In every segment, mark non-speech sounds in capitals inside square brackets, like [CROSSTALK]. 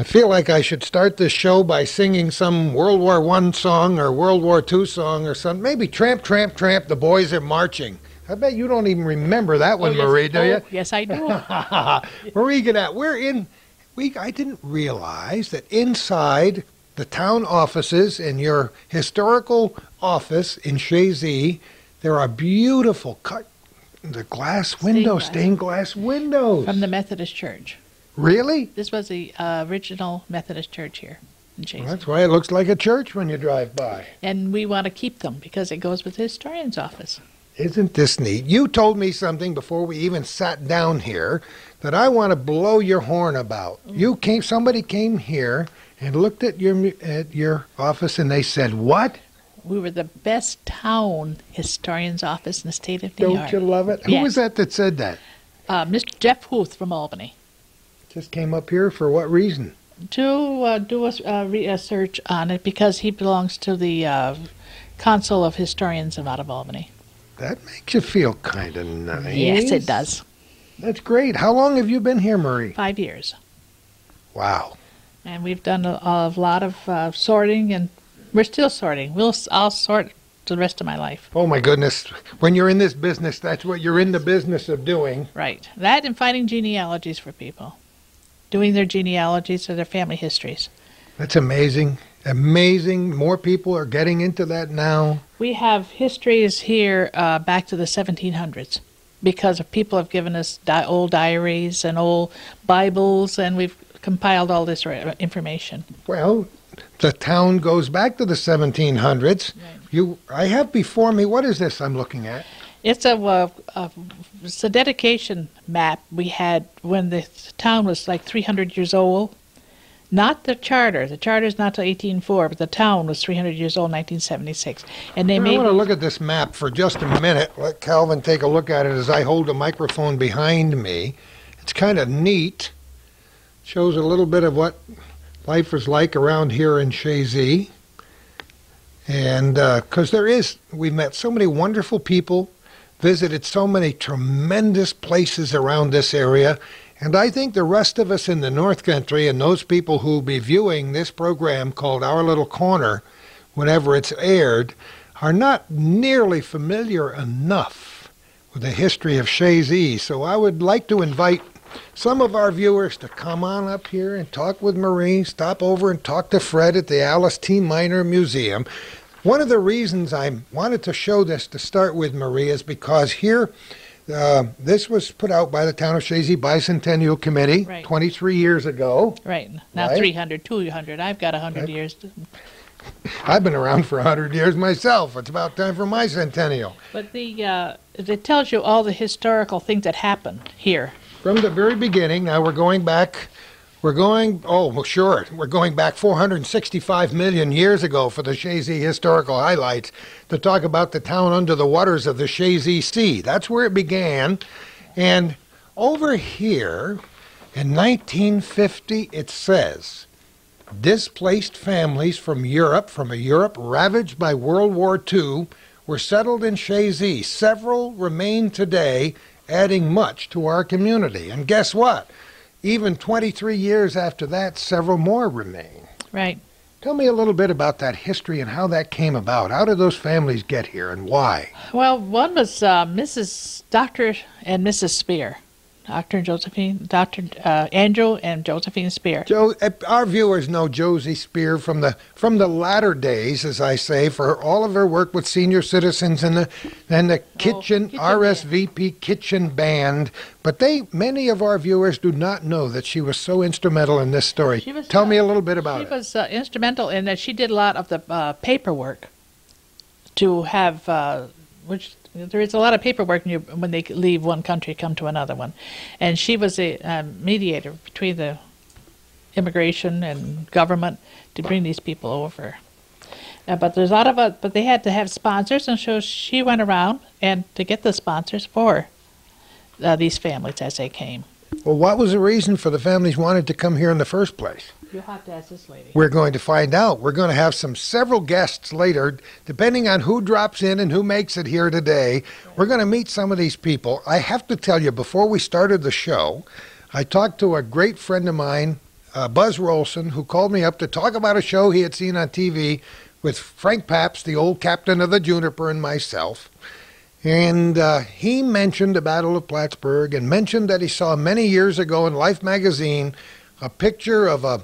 I feel like I should start this show by singing some World War One song or World War Two song or something. Maybe Tramp, Tramp, Tramp, the boys are marching. I bet you don't even remember that oh, one, Oh, yes. Marie, do Oh, you? Yes, I do. [LAUGHS] Marie, get out. We're in. We. I didn't realize that inside the town offices in your historical office in Chazy, there are beautiful cut. The glass windows, glass. stained glass windows. From the Methodist Church. Really? This was the uh, original Methodist church here in Chazy. That's why it looks like a church when you drive by. And we want to keep them because it goes with the historian's office. Isn't this neat? You told me something before we even sat down here that I want to blow your horn about. You came somebody came here and looked at your at your office and they said, "What? We were the best town historian's office in the state of New Don't York. you love it?" Who was that that said that? Uh, Mr. Jeff Huth from Albany. Just came up here for what reason? to uh, do a, uh, re- a search on it because he belongs to the uh, Council of Historians of out of Albany. That makes you feel kind of nice. Yes, it does. That's great. How long have you been here, Marie? Five years. Wow. And we've done a, a lot of uh, sorting, and we're still sorting. We'll, I'll sort the rest of my life. Oh my goodness. When you're in this business, that's what you're in the business of doing. Right. That and finding genealogies for people. Doing their genealogies or their family histories. That's amazing. Amazing. More people are getting into that now. We have histories here uh, back to the 1700s because people have given us di- old diaries and old Bibles, and we've compiled all this information. Well, the town goes back to the 1700s. You, I have before me. What is this I'm looking at? It's a, uh, a it's a dedication map we had when the town was like 300 years old. Not the charter. The charter is not till 1804, but the town was 300 years old in 1976. And they I made want to look at this map for just a minute. Let Calvin take a look at it as I hold the microphone behind me. It's kind of neat. Shows a little bit of what life is like around here in Chazy. And because there is, we've met so many wonderful people, visited so many tremendous places around this area. And I think the rest of us in the North Country and those people who will be viewing this program called Our Little Corner, whenever it's aired, are not nearly familiar enough with the history of Chazy. So I would like to invite some of our viewers to come on up here and talk with Marie, stop over and talk to Fred at the Alice T. Miner Museum. One of the reasons I wanted to show this to start with, Marie, is because here, uh, this was put out by the Town of Chazy Bicentennial Committee Right. 23 years ago. Right. Now Right. 300, 200. I've got 100 Right. years. I've been around for 100 years myself. It's about time for my centennial. But the uh, it tells you all the historical things that happened here. From the very beginning, now we're going back, we're going, oh, well, sure, we're going back 465 million years ago for the Chazy historical highlights to talk about the town under the waters of the Chazy Sea. That's where it began. And over here in 1950, it says, displaced families from Europe, from a Europe ravaged by World War II, were settled in Chazy. Several remain today, adding much to our community. And guess what? Even 23 years after that, several more remain. Right. Tell me a little bit about that history and how that came about. How did those families get here and why? Well, one was uh, Mrs. Doctor and Mrs. Spear, Doctor and Josephine, Doctor uh, Andrew and Josephine Spear. Joe, eh, our viewers know Josie Spear from the from the latter days, as I say, for all of her work with senior citizens and the and the kitchen, Oh, Kitchen RSVP kitchen band. But they, many of our viewers, do not know that she was so instrumental in this story. Was, Tell uh, me a little bit about she it. was uh, instrumental in that she did a lot of the uh, paperwork to have, uh, which there is a lot of paperwork when, you, when they leave one country, come to another one, and she was a um, mediator between the immigration and government to bring these people over. Uh, but there's a lot of, uh, but they had to have sponsors, and so she went around and to get the sponsors for uh, these families as they came. Well, what was the reason for the families wanted to come here in the first place? You'll have to ask this lady. We're going to find out. We're going to have some several guests later, depending on who drops in and who makes it here today. We're going to meet some of these people. I have to tell you, before we started the show, I talked to a great friend of mine, uh, Buzz Rolson, who called me up to talk about a show he had seen on TV with Frank Pabst, the old captain of the Juniper, and myself. And uh, he mentioned the Battle of Plattsburgh and mentioned that he saw many years ago in Life magazine a picture of a,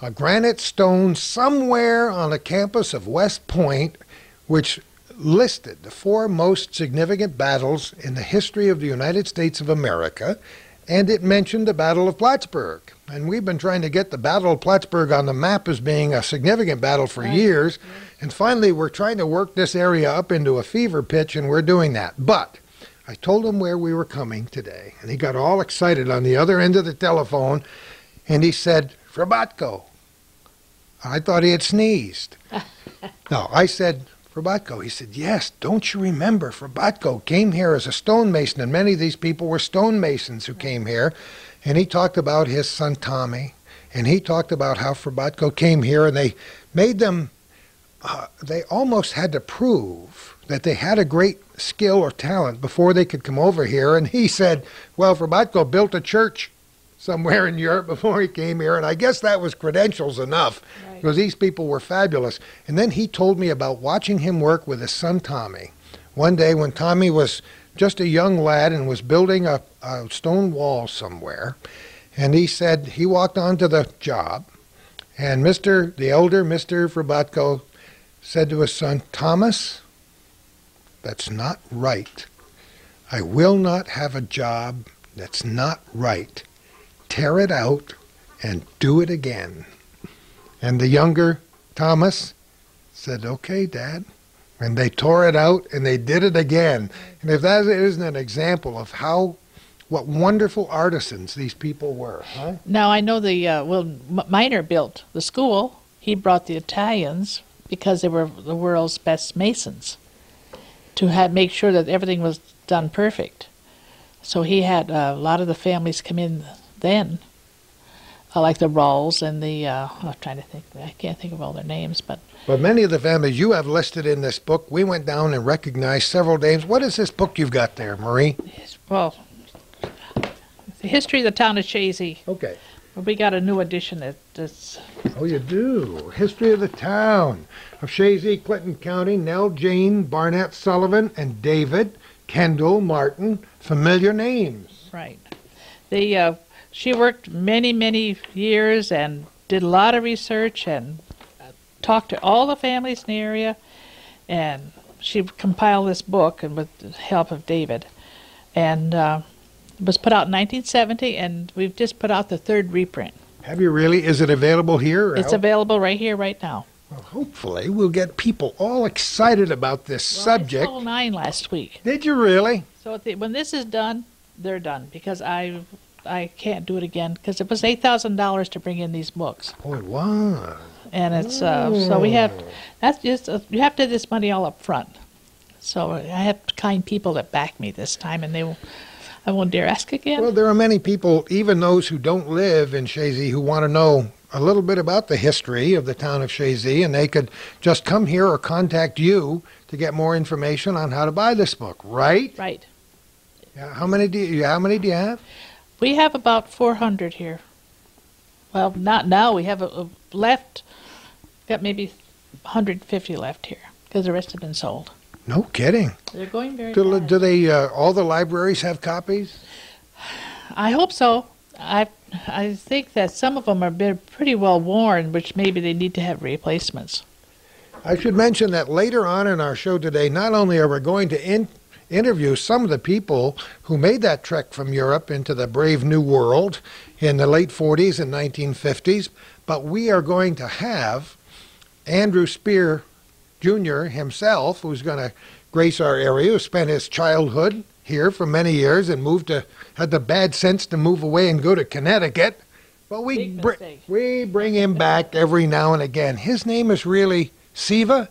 a granite stone somewhere on the campus of West Point, which listed the four most significant battles in the history of the United States of America, and it mentioned the Battle of Plattsburgh. And we've been trying to get the Battle of Plattsburgh on the map as being a significant battle for Right. years. And finally, we're trying to work this area up into a fever pitch, and we're doing that. But I told him where we were coming today, and he got all excited on the other end of the telephone, and he said, Frabatko. I thought he had sneezed. [LAUGHS] no, I said, Frabatko. He said, Yes, don't you remember? Frabatko came here as a stonemason, and many of these people were stonemasons who came here. And he talked about his son Tommy, and he talked about how Frabatko came here, and they made them, uh, they almost had to prove that they had a great skill or talent before they could come over here. And he said, Well, Frabatko built a church somewhere in Europe before he came here, and I guess that was credentials enough Right. because these people were fabulous. And then he told me about watching him work with his son Tommy. One day when Tommy was just a young lad and was building a, a stone wall somewhere, and he said he walked onto the job, and Mr. the elder Mr. Frabatko said to his son, Thomas, that's not right. I will not have a job that's not right. Tear it out and do it again. And the younger Thomas said, Okay, Dad. And they tore it out and they did it again. And if that isn't an example of how, what wonderful artisans these people were, huh? Now I know the uh, well Miner built the school. He brought the Italians because they were the world's best masons to have make sure that everything was done perfect. So he had uh, a lot of the families come in then, uh, like the Rawls and the uh, I'm trying to think. I can't think of all their names, but But many of the families you have listed in this book, we went down and recognized several names. What is this book you've got there, Marie? well, the history of the town of Chazy. Okay. We got a new edition that, that's Oh, you do. History of the town of Chazy, Clinton County, Nell Jane, Barnett Sullivan, and David, Kendall, Martin. Familiar names. Right. The uh, she worked many many years and did a lot of research and uh, talked to all the families in the area, and she compiled this book and with the help of David, and uh, it was put out in 1970, and we've just put out the third reprint. Have you really? Is it available here? It's available right here, right now. Well, hopefully, we'll get people all excited about this Well, I subject. sold nine last week. Did you really? So the, when this is done, they're done because I I can't do it again because it was eight thousand dollars to bring in these books. Oh, it was. and it's uh, so we have that's just uh, you have to have this money all up front. So I have kind people that back me this time, and they will. I won't dare ask again. Well, there are many people, even those who don't live in Chazy, who want to know a little bit about the history of the town of Chazy, and they could just come here or contact you to get more information on how to buy this book, right? right. Yeah, How many do you, how many do you have? We have about four hundred here. Well, not now. We have a, a left. Got maybe 150 left here because the rest have been sold. No kidding. They're going very. Do, fast. do they? Uh, all the libraries have copies? I hope so. I I think that some of them are been pretty well worn, which maybe they need to have replacements. I should mention that later on in our show today, not only are we going to in, interview some of the people who made that trek from Europe into the brave new world in the late 40s and 1950s, but we are going to have Andrew Spear Jr. himself, who's going to grace our area, who spent his childhood here for many years and moved to, had the bad sense to move away and go to Connecticut. But we, br- we bring him back every now and again. His name is really Siva,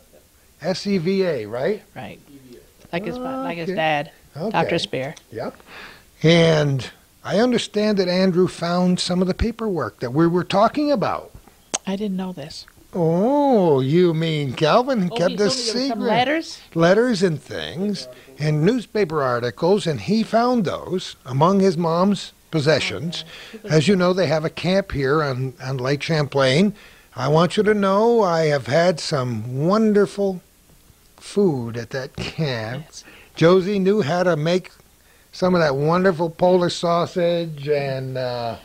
S E V A, right? Right. Like his like his dad, Okay. Dr. Spear. Yep. And I understand that Andrew found some of the paperwork that we were talking about. I didn't know this. Oh, you mean Calvin Oh, kept this told me there were secret? some letters. Letters and things and newspaper articles, and he found those among his mom's possessions. As you know, they have a camp here on, on Lake Champlain. I want you to know I have had some wonderful food at that camp. Yes. Josie knew how to make some of that wonderful Polish sausage, and uh,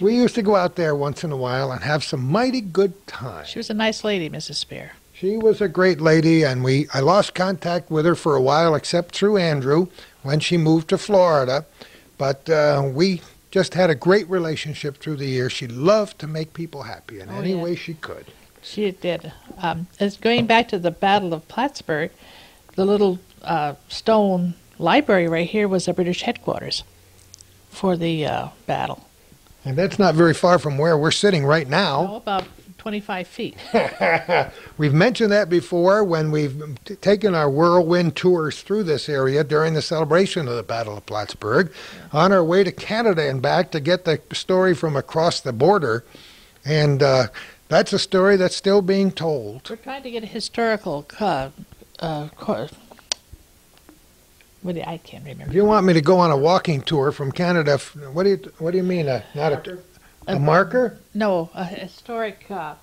we used to go out there once in a while and have some mighty good time. She was a nice lady, Mrs. Spear. She was a great lady, and we I lost contact with her for a while, except through Andrew when she moved to Florida. But uh, we just had a great relationship through the years. She loved to make people happy in Oh, any yeah. way she could. She did. Um, as going back to the Battle of Plattsburgh, the little uh, stone library right here was the British headquarters for the uh, battle. And that's not very far from where we're sitting right now. Oh, about 25 feet. [LAUGHS] We've mentioned that before when we've taken our whirlwind tours through this area during the celebration of the Battle of Plattsburgh, on our way to Canada and back to get the story from across the border. And uh, that's a story that's still being told. We're trying to get a historical. Uh, uh, what do I can't remember. If you want me to go on a walking tour from Canada, what do you what do you mean? A, not a, a marker? No, a historic uh,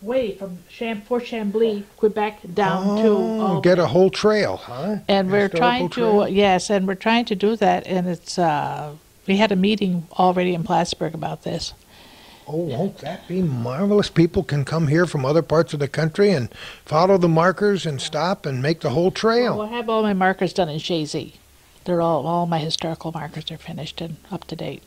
way from Cham- Fort Chambly, Quebec, down to. Oh, Albany. get a whole trail, huh? And we're Historical trying to, trail? yes, and we're trying to do that, and it's, uh, we had a meeting already in Plattsburgh about this. Oh, won't that be marvelous? People can come here from other parts of the country and follow the markers and stop and make the whole trail. Well, I have all my markers done in Chazy. They're all, all my historical markers are finished and up to date.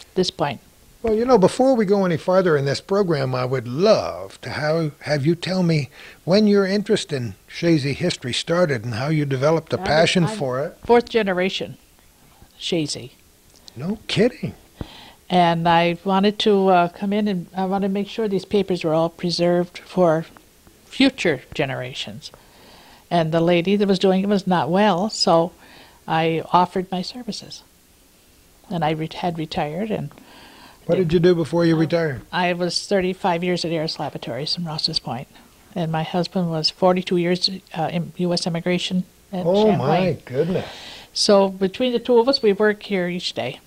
at This point. Well, you know, before we go any farther in this program, I would love to have, have you tell me when your interest in Chazy history started and how you developed a I was- passion I'm- for it. Fourth generation Chazy. No kidding. And I wanted to uh, come in and I wanted to make sure these papers were all preserved for future generations. And the lady that was doing it was not well, so I offered my services. And I re- had retired, and What did you do before you retired? I was 35 years at Ayerst Laboratories in Rouses And my husband was 42 years uh, in U.S. immigration at Oh, Champlain. my goodness. So between the two of us, we work here each day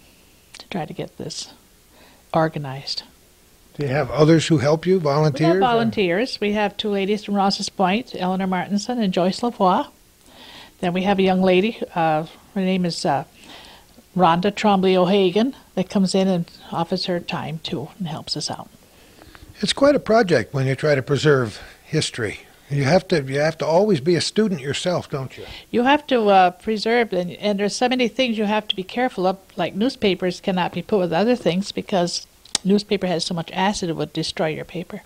to try to get this organized. Do you have others who help you, volunteers? We volunteers? have or- volunteers. We have two ladies from Rouses Point, Eleanor Martinson and Joyce Lavoie. Then we have a young lady, uh, her name is uh, Rhonda Trombley O'Hagan, that comes in and offers her time too and helps us out. It's quite a project when you try to preserve history. You have to you have to always be a student yourself, don't you? You have to uh, preserve, and, and there's so many things you have to be careful of. Like newspapers cannot be put with other things because newspaper has so much acid it would destroy your paper,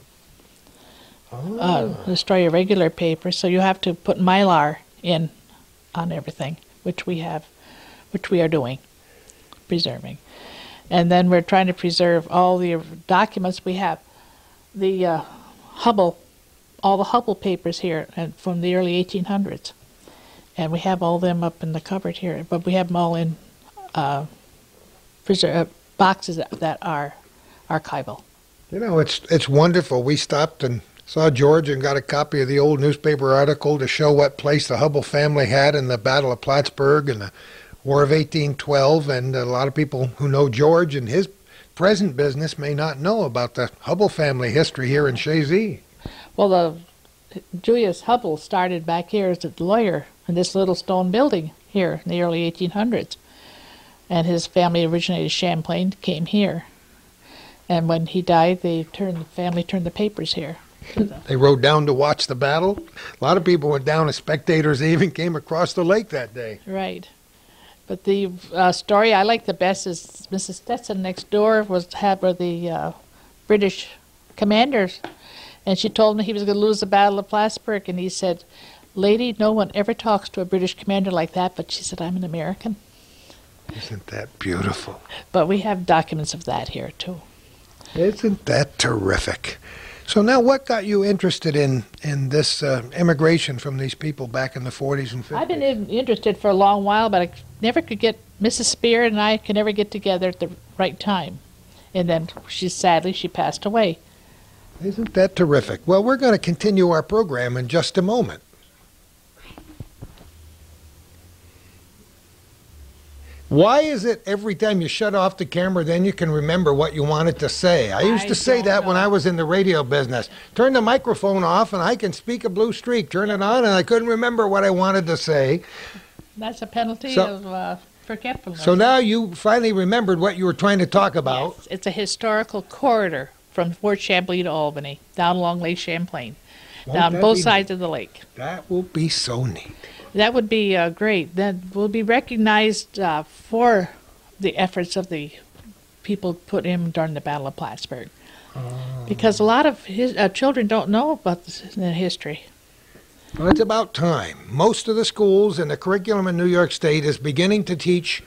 uh, destroy your regular paper. So you have to put mylar in on everything, which we have, which we are doing, preserving. And then we're trying to preserve all the documents we have. The uh, Hubbell, all the Hubbell papers here and from the early 1800s and we have all them up in the cupboard here, but we have them all in uh, uh, boxes that, are archival. You know, it's it's wonderful. We stopped and saw George and got a copy of the old newspaper article to show what place the Hubbell family had in the Battle of Plattsburgh and the War of 1812. And a lot of people who know George and his present business may not know about the Hubbell family history here in Chazy. Well, the Julius Hubbell started back here as a lawyer in this little stone building here in the early 1800s, and his family originated Champlain, came here, and when he died, they turned the family turned the papers here. They rode down to watch the battle. A lot of people went down as spectators. They [LAUGHS] even came across the lake that day. Right. But the uh, story I like the best is Mrs. Stetson next door was had were the uh, British commanders, and she told him he was going to lose the Battle of Plattsburgh, and he said, "Lady, no one ever talks to a British commander like that." But she said, "I'm an American." Isn't that beautiful? But we have documents of that here too. Isn't that terrific? So now, what got you interested in in this uh, immigration from these people back in the 40s and 50s? I've been in, interested for a long while, but I never could get Mrs. Spear and I could never get together at the right time, and then she sadly she passed away. Isn't that terrific? Well, we're going to continue our program in just a moment. Why is it every time you shut off the camera, then you can remember what you wanted to say? I used I to say that when. I was in the radio business. Turn the microphone off and I can speak a blue streak. Turn it on and I couldn't remember what I wanted to say. That's a penalty So- of uh, forgetfulness. So now you finally remembered what you were trying to talk about. Yes, it's a historical corridor from Fort Champlain to Albany, down along Lake Champlain, Won't down both sides of the lake. That will be so neat. That would be uh, great. That will be recognized uh, for the efforts of the people put in during the Battle of Plattsburgh. Oh. Because a lot of his, uh, children don't know about this, the history. Well, it's about time. Most of the schools and the curriculum in New York State is beginning to teach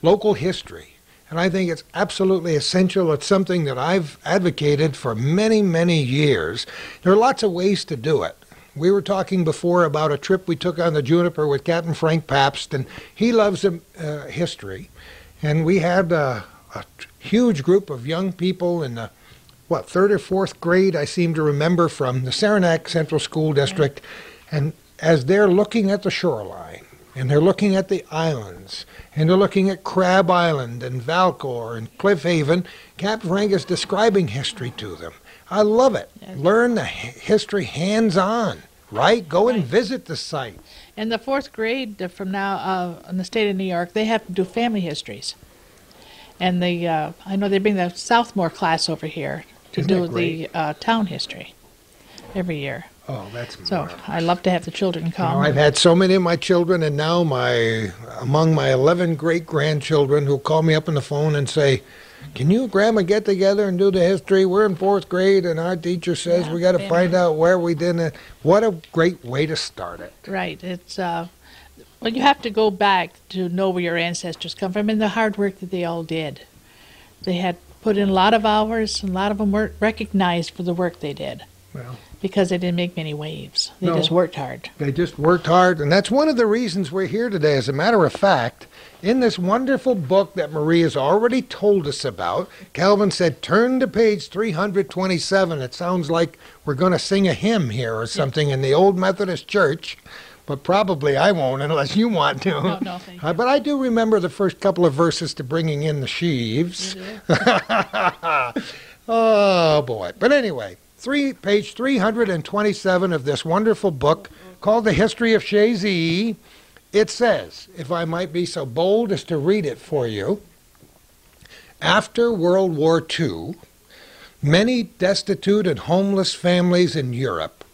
local history. And I think it's absolutely essential. It's something that I've advocated for many, many years. There are lots of ways to do it. We were talking before about a trip we took on the Juniper with Captain Frank Pabst, and he loves um, uh, history. And we had uh, a huge group of young people in the, what, third or fourth grade, I seem to remember, from the Saranac Central School District. And as they're looking at the shoreline, and they're looking at the islands, and they're looking at Crab Island and Valcour and Cliff Haven, Captain Frank is describing history to them. I love it. Learn the history hands on, right? Go and visit the site. In the fourth grade from now uh, in the state of New York, they have to do family histories. And the uh, I know they bring the Southmore class over here to Isn't do the uh, town history every year. Oh, that's So I love to have the children You come. know, I've had so many of my children, and now my among my 11 great grandchildren who call me up on the phone and say, "Can you Grandma get together and do the history? We're in fourth grade, and our teacher says Yeah, we got to find out where we did it." What a great way to start it! Right. It's uh, well, you have to go back to know where your ancestors come from and the hard work that they all did. They had put in a lot of hours, and a lot of them weren't recognized for the work they did Well, because they didn't make many waves. They No. just worked hard. they just worked hard, and that's one of the reasons we're here today. As a matter of fact, in this wonderful book that Marie has already told us about, Calvin said, "Turn to page 327." It sounds like we're going to sing a hymn here or something in the old Methodist church, but probably I won't unless you want to. No, no, thank [LAUGHS] Uh, but I do remember the first couple of verses to bringing in the sheaves. [LAUGHS] oh boy! But anyway, three page 327 of this wonderful book called "The History of Chazy." It says, if I might be so bold as to read it for you, after World War II, many destitute and homeless families in Europe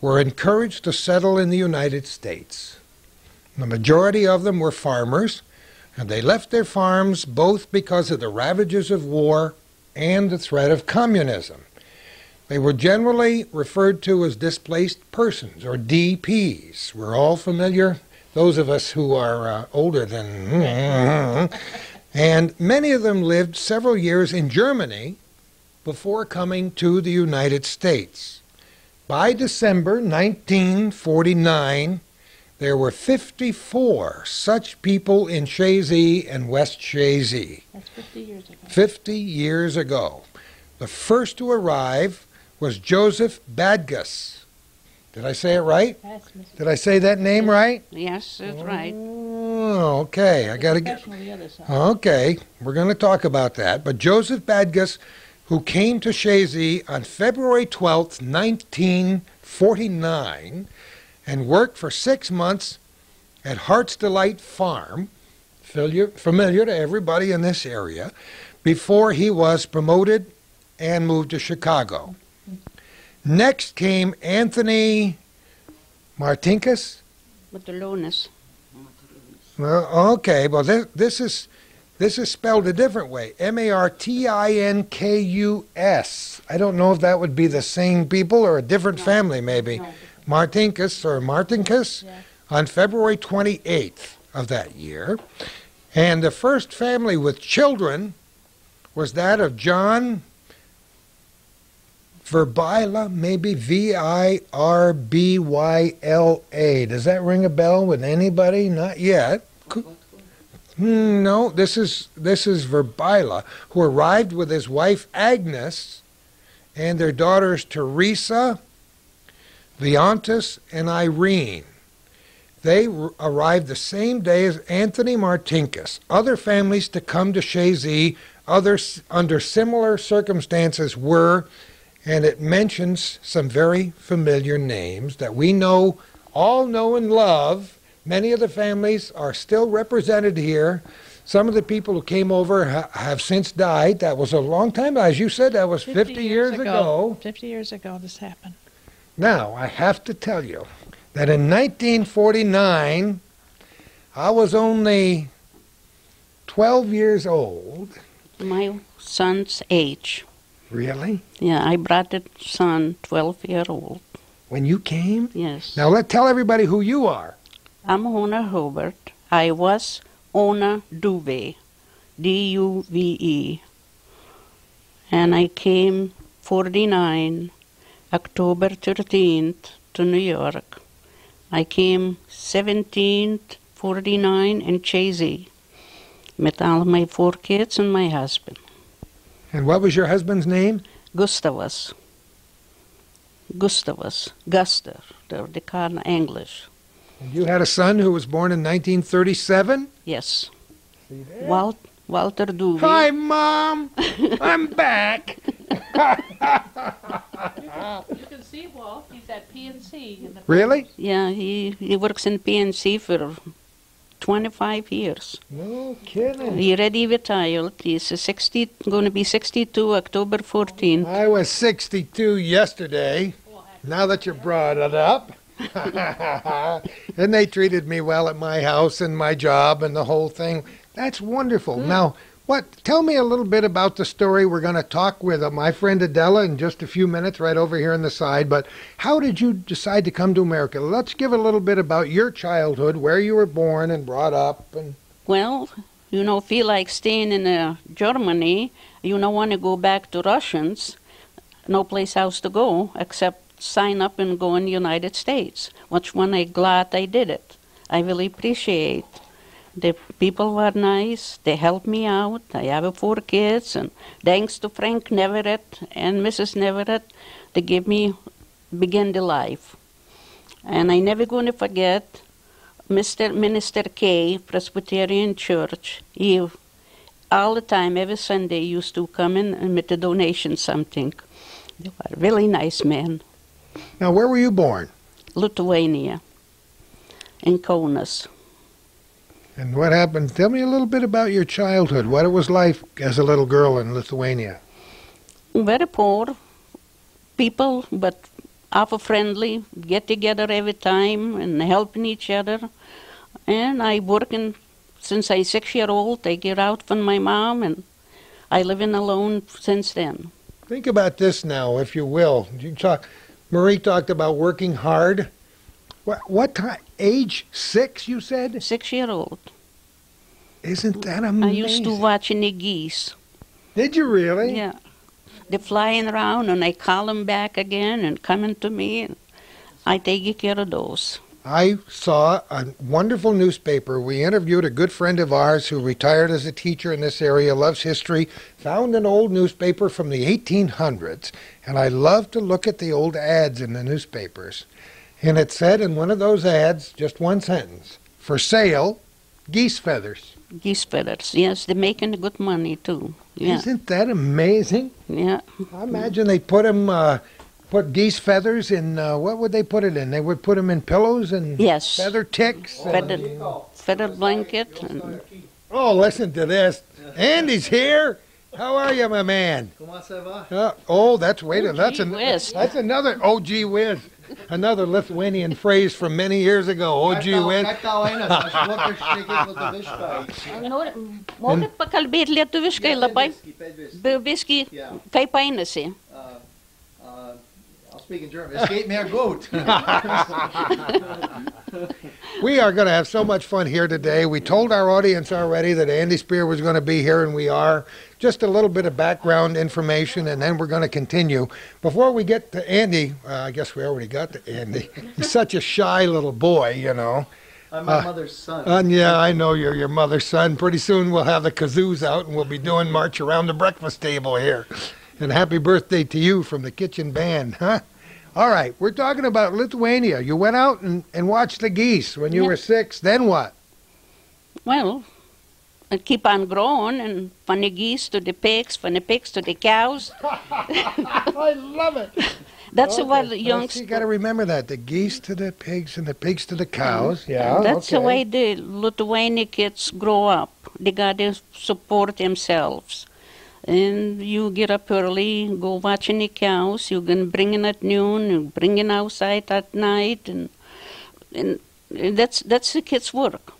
were encouraged to settle in the United States. The majority of them were farmers, and they left their farms both because of the ravages of war and the threat of communism. They were generally referred to as displaced persons, or DPs. We're all familiar, those of us who are uh, older than. And many of them lived several years in Germany before coming to the United States. By December 1949, there were 54 such people in Chazy and West Chazy. That's 50 years ago. 50 years ago. The first to arrive was Joseph Badgus. Did I say it right? That's Mrs. Did I say that name right? Yes, that's right. Oh, okay. I got to get. Professional, the other side. Okay, we're going to talk about that. But Joseph Badgus, who came to Chazy on February 12th, 1949, and worked for six months at Heart's Delight Farm, familiar, familiar to everybody in this area, before he was promoted and moved to Chicago. Next came Anthony Martinkus. Lowness. Well, okay. Well, this, this is this is spelled a different way. M A R T I N K U S. I don't know if that would be the same people or a different family, maybe. No. Martinkus or Martinkus Yeah. on February 28th of that year. And the first family with children was that of John Verbila, maybe V I R B Y L A. Does that ring a bell with anybody? Not yet. Hmm, no, this is this is Verbila, who arrived with his wife Agnes and their daughters Teresa, Leontis, and Irene. They arrived the same day as Anthony Martinkus. Other families to come to Chazy, others under similar circumstances were, and it mentions some very familiar names that we know, all know and love. Many of the families are still represented here. Some of the people who came over ha- have since died. That was a long time. As you said, that was 50, years ago. 50 years ago this happened. Now, I have to tell you that in 1949, I was only 12 years old. My son's age. Really? Yeah, I brought a son, 12 year old. When you came? Yes. Now, let tell everybody who you are. I'm Ona Hobart. I was Ona Duve, D U V E. And I came 49, October 13th, to New York. I came 17th, 49 in Chazy. Met all my four kids and my husband. And what was your husband's name? Gustavus. Gustavus. Guster. They're the kind English. And you had a son who was born in 1937? Yes. Walt, Walter Duve. Hi, Mom! I'm [LAUGHS] back! [LAUGHS] You can see Walt. He's at PNC. In the Really? Yeah, he, he works in PNC for 25 years. No kidding. He already retired. He's a 60, going to be 62 October 14th. I was 62 yesterday. Now that you brought it up. [LAUGHS] and they treated me well at my house and my job and the whole thing. That's wonderful. Hmm. Now, what? Tell me a little bit about the story. We're going to talk with uh, my friend Adela in just a few minutes, right over here on the side. But how did you decide to come to America? Let's give a little bit about your childhood, where you were born and brought up, and Well, you know, feel like staying in uh, Germany. You don't want to go back to Russians. No place else to go except sign up and go in the United States. Which one I glad I did it. I really appreciate. The people were nice. They helped me out. I have four kids, and thanks to Frank Neverett and Mrs. Neverett, they gave me begin the life. And I never going to forget Mr. Minister K, Presbyterian Church, he all the time, every Sunday, used to come in and make a donation something. They were really nice men. now where were you born? Lithuania, in Kaunas. And what happened? Tell me a little bit about your childhood. What it was like as a little girl in Lithuania. Very poor people, but awful friendly, get together every time and helping each other. And I working since I six year old. I get out from my mom and I living alone since then. Think about this now, if you will. You talk. Marie talked about working hard. What, what time? Age six? You said? Six year old. Isn't that amazing? I used to watch the geese. Did you really? Yeah. They're flying around and I call them back again and coming to me and I take care of those. I saw a wonderful newspaper. We interviewed a good friend of ours who retired as a teacher in this area, loves history, found an old newspaper from the 1800s, and I love to look at the old ads in the newspapers. And it said in one of those ads, just one sentence, for sale, geese feathers. Geese feathers. Yes, they're making good money too. Yeah. Isn't that amazing? Yeah. I imagine they put them, uh, put geese feathers in, uh, what would they put it in? They would put them in pillows and Yes. feather ticks. and- Feather, feather blanket. And Oh, listen to this. Andy's here. How are you, my man? Comment ça va? Uh, oh, that's wait. a that's gee an, whiz. that's another. Oh, gee whiz. Another Lithuanian phrase from many years ago. Oh, gee whiz. Kaip tau einas, aš moku šnekėti lietuviškai. Nori, mokat pakalbėti lietuviškai labai? Be- Biski, kaip einasi? Uh, uh, I'll speak in German. Es geht mir gut. We are going to have so much fun here today. We told our audience already that Andy Spear was going to be here, and we are. Just a little bit of background information, and then we're going to continue. Before we get to Andy, uh, I guess we already got to Andy. He's such a shy little boy, you know. I'm my Uh, mother's son. And yeah, I know you're your mother's son. Pretty soon we'll have the kazoos out and we'll be doing March Around the Breakfast Table here. And happy birthday to you from the kitchen band, huh? All right, we're talking about Lithuania. You went out and, and watched the geese when you Yeah. were six. Then what? Well, I keep on growing, and from the geese to the pigs, from the pigs to the cows. [LAUGHS] I love it. That's what the young. You got to remember that the geese to the pigs and the pigs to the mm-hmm. cows. Yeah, That's the way the Lithuanian kids grow up. They got to support themselves. And you get up early, go watching the cows. You can bring in at noon, you bring in outside at night, and and that's that's the kids' work.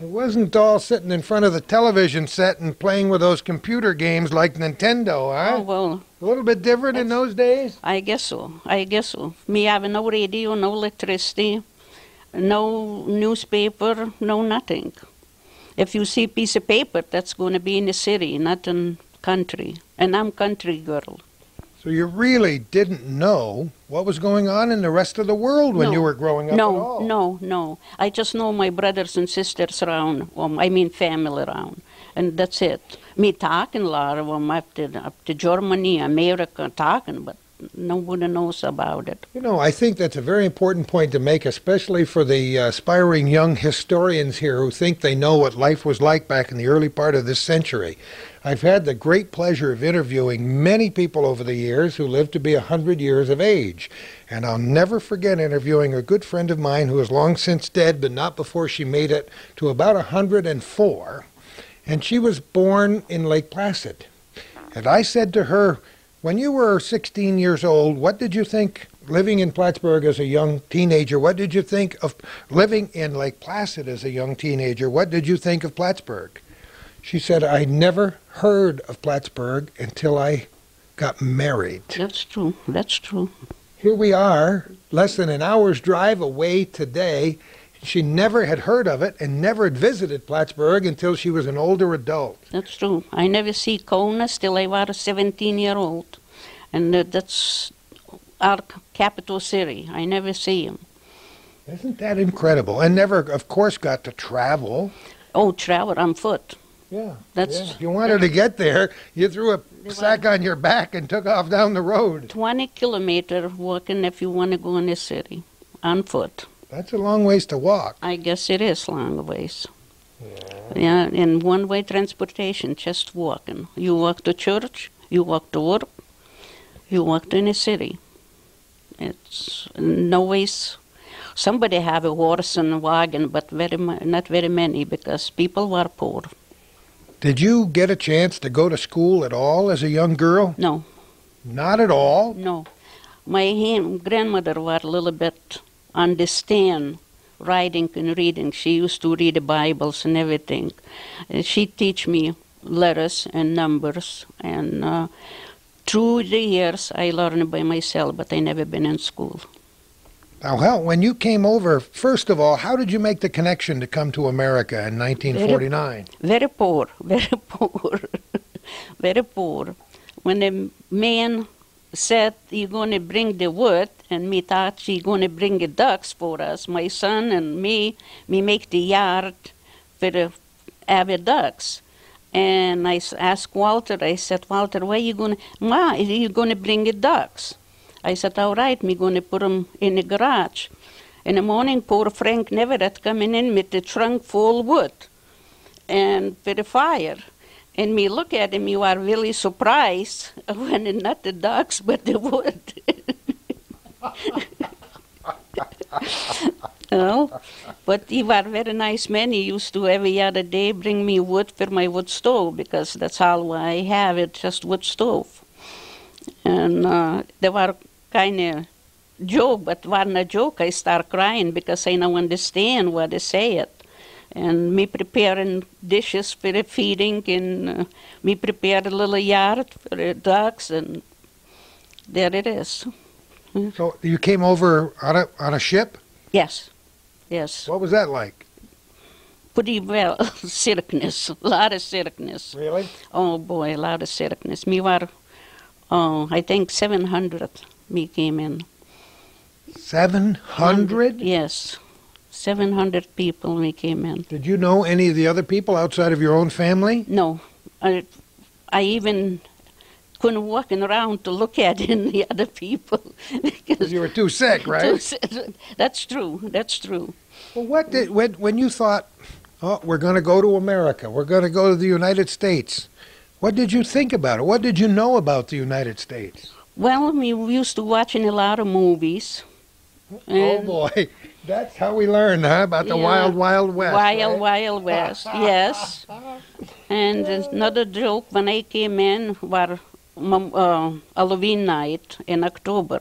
It wasn't all sitting in front of the television set and playing with those computer games like Nintendo, oh, huh? Oh well, A little bit different in those days. I guess so. I guess so. Me having no radio, no electricity, no newspaper, no nothing. If you see a piece of paper, that's going to be in the city, not in country. And I'm country girl. So you really didn't know what was going on in the rest of the world when No. you were growing up at No, all. no, no. I just know my brothers and sisters around. Um, I mean, family around, and that's it. Me talking a lot of them up to up to Germany, America, talking, but nobody knows about it. You know, I think that's a very important point to make, especially for the uh, aspiring young historians here who think they know what life was like back in the early part of this century. I've had the great pleasure of interviewing many people over the years who lived to be a 100 years of age. And I'll never forget interviewing a good friend of mine who is long since dead, but not before she made it to about a 104. And she was born in Lake Placid. And I said to her, when you were 16 years old, what did you think living in Plattsburgh as a young teenager? What did you think of living in Lake Placid as a young teenager? What did you think of Plattsburgh? She said, I never heard of Plattsburgh until I got married. That's true. That's true. Here we are, less than an hour's drive away today. She never had heard of it and never had visited Plattsburgh until she was an older adult. That's true. I never see Kona till I was a 17 year old, and uh, that's our capital city. I never see him. Isn't that incredible? And never, of course, got to travel. Oh, travel on foot. Yeah. That's yeah. If you wanted to get there, you threw a sack on your back and took off down the road. 20 kilometer walking if you want to go in the city on foot. That's a long ways to walk. I guess it is long ways. Yeah, in one way transportation, just walking. You walk to church, you walk to work, you walk to the city. It's no ways. Somebody have a horse and a wagon, but very not very many because people were poor. Did you get a chance to go to school at all as a young girl? No, Not at all. no. My grandmother was a little bit understand writing and reading. She used to read the Bibles and everything. She teach me letters and numbers, and uh, through the years I learned by myself, but I never been in school. Now, when you came over, first of all, how did you make the connection to come to America in 1949? Very poor, [LAUGHS] very poor, very poor. When the man said you're going to bring the wood, and me thought she going to bring the ducks for us, my son and me, me make the yard for the have ducks. And I asked Walter, I said, Walter, where you going to, Ma, are you going to bring the ducks? I said, all right, me going to put them in the garage. In the morning, poor Frank Neverett coming in with the trunk full wood and for the fire. And me look at him, you are really surprised [LAUGHS] when it's not the dogs, but the wood. [LAUGHS] well, but he was very nice man. He used to every other day bring me wood for my wood stove because that's all I have, it just wood stove. And uh, they were kind of joke, but wasn't a joke. I start crying because I don't understand what they say it. And me preparing dishes for the feeding, and uh, me prepare a little yard for the ducks, and there it is. So you came over on a, on a ship? Yes, yes. What was that like? Pretty well, [LAUGHS] sickness, a [LAUGHS] lot of sickness. Really? Oh boy, a lot of sickness. Me were, oh, I think 700 me came in. 700? Yes, 700 people we came in. Did you know any of the other people outside of your own family? No, I, I even couldn't walk around to look at [LAUGHS] the other people. [LAUGHS] because You were too sick, right? Too, That's true. That's true. Well, what did when when you thought, oh, we're going to go to America, we're going to go to the United States? What did you think about it? What did you know about the United States? Well, we used to watching a lot of movies. oh boy, [LAUGHS] that's how we learn, huh? About the Yeah. wild, wild west. Wild, right? Wild West, [LAUGHS] yes. And another joke when I came in was um, uh, Halloween night in October.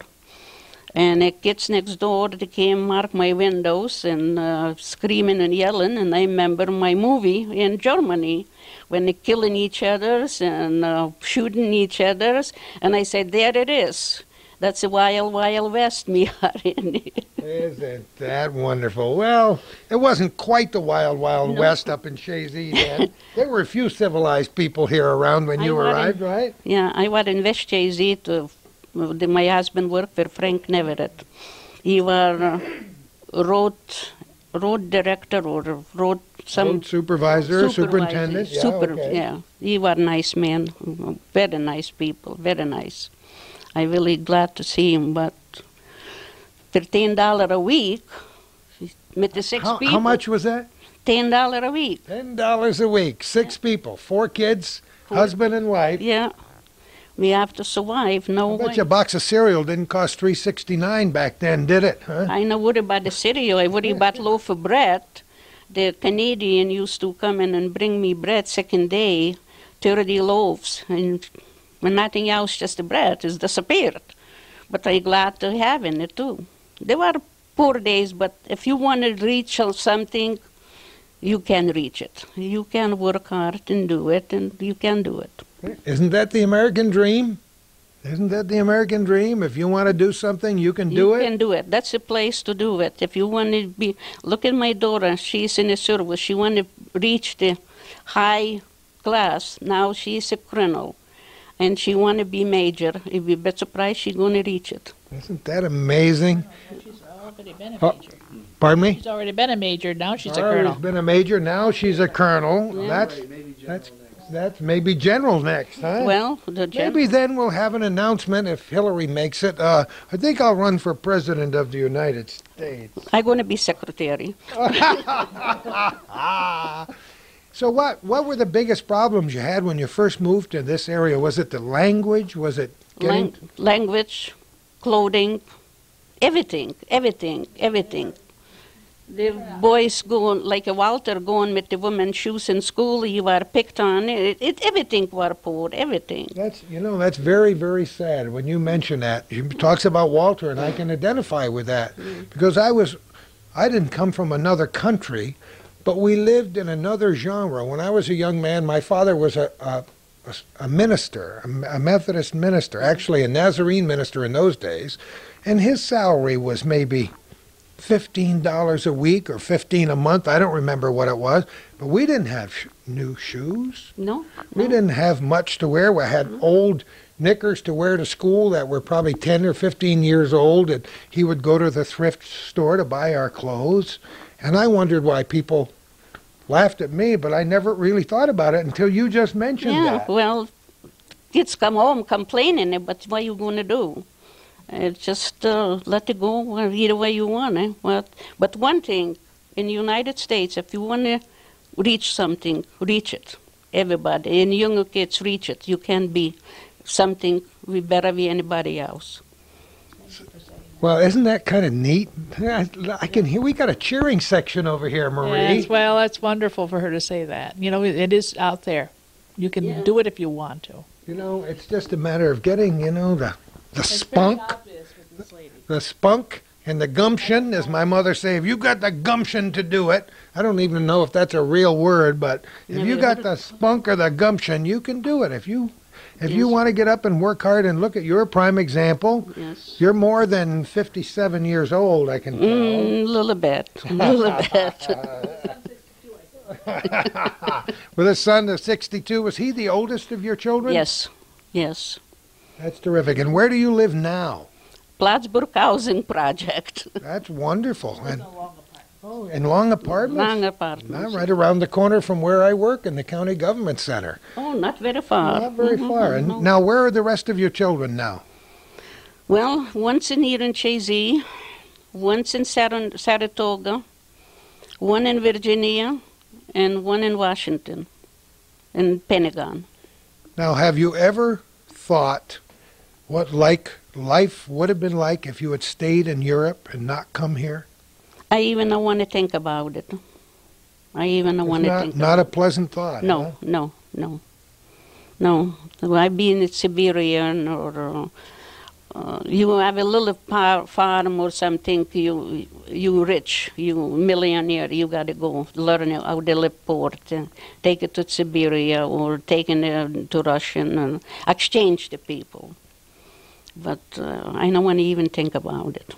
And the kids next door, they came mark my windows and uh, screaming and yelling. And I remember my movie in Germany when they're killing each other's and uh, shooting each other's. And I said, there it is. That's the wild, wild west me [LAUGHS] are in. Isn't that wonderful? Well, it wasn't quite the wild, wild No. west up in Chazy then. [LAUGHS] there were a few civilized people here around when I you arrived, right? Yeah, I was in West Chazy to, my husband worked for Frank Neverett. He was uh, road, road director or road some Road supervisor, supervisor, superintendent. Yeah, super, okay. yeah. He was a nice man, very nice people, very nice. I really glad to see him, but thirteen dollar a week, with the six How, people. how much was that? Ten dollar a week. Ten dollars a week, six people, four kids, husband and wife. Yeah, we have to survive. No I way. you a box of cereal didn't cost three sixty nine back then, did it? Huh? I know worry about the cereal. I worry about loaf of bread. The Canadian used to come in and bring me bread second day, 30 loaves, and nothing else, just the bread is disappeared. But I'm glad to having it too. There were poor days, but if you want to reach something, you can reach it. You can work hard and do it, and you can do it. Isn't that the American dream? Isn't that the American dream? If you want to do something, you can do you it. You can do it. That's the place to do it. If you want to be, look at my daughter. She's in the service. She want to reach the high class. Now she's a colonel, and she want to be major. If you bet surprised, she's going to reach it. Isn't that amazing? She's already been a Oh. major. Pardon me? She's already been a major. Now she's a Already colonel. been a major. Now she's a colonel. Yeah. That's Right, maybe general that's next. That's maybe general next, huh? Well, the gen- Maybe then we'll have an announcement if Hillary makes it. Uh, I think I'll run for president of the United States. I'm going to be secretary. [LAUGHS] So what what were the biggest problems you had when you first moved to this area? Was it the language? Was it getting Lang- language, clothing, everything, everything, everything. The boys going like a Walter going with the women's shoes in school. You were picked on. It, it everything were poor. Everything. That's you know that's very very sad when you mention that. He talks about Walter, and I can identify with that mm. because I was I didn't come from another country, but we lived in another genre. When I was a young man, my father was a a, a, a minister, a Methodist minister, actually a Nazarene minister in those days, and his salary was maybe fifteen dollars a week or fifteen a month. I don't remember what it was, but we didn't have sh- new shoes. No. We no. didn't have much to wear. We had mm-hmm. old knickers to wear to school that were probably 10 or 15 years old, and he would go to the thrift store to buy our clothes. And I wondered why people laughed at me, but I never really thought about it until you just mentioned Yeah. that. Well, kids come home complaining, but what are you going to do? Uh, just uh, let it go uh, either way you want. Eh? But, but one thing, in the United States, if you want to reach something, reach it. Everybody, and younger kids reach it. You can be something we better be anybody else. Well, isn't that kind of neat? I, I can hear we got a cheering section over here, Marie. Yes, well, that's wonderful for her to say that. You know, it, it is out there. You can Yeah. do it if you want to. You know, it's just a matter of getting, you know, the the It's spunk. with this lady. the spunk and the gumption, as my mother say, if you got the gumption to do it, I don't even know if that's a real word, but if you got the spunk or the gumption, you can do it. If you if you want to get up and work hard and look at your prime example, Yes. you're more than 57 years old, I can tell. Mm, little bit, A [LAUGHS] little bit. [LAUGHS] [LAUGHS] With a son of 62, was he the oldest of your children? yes, yes. That's terrific. And where do you live now? Plattsburgh Housing Project. [LAUGHS] That's wonderful. And Oh, in long apartments? Long Not right around the corner from where I work in the county government center. Oh, not very far. Not very Mhm, far. And no. now, where are the rest of your children now? Well, once in here in Chazy, once in Sar- Saratoga, one in Virginia, and one in Washington, in Pentagon. Now, have you ever thought what like life would have been like if you had stayed in Europe and not come here? I even don't want to think about it. I even don't It's want to think. not a pleasant thought. no, huh? no, no, no. I've been in Siberia and- or uh, uh, you have a little farm or something. You you rich, you millionaire. You got to go learn how to live port, uh, take it to Siberia or take it uh, to Russian and exchange the people. But uh, I don't want to even think about it.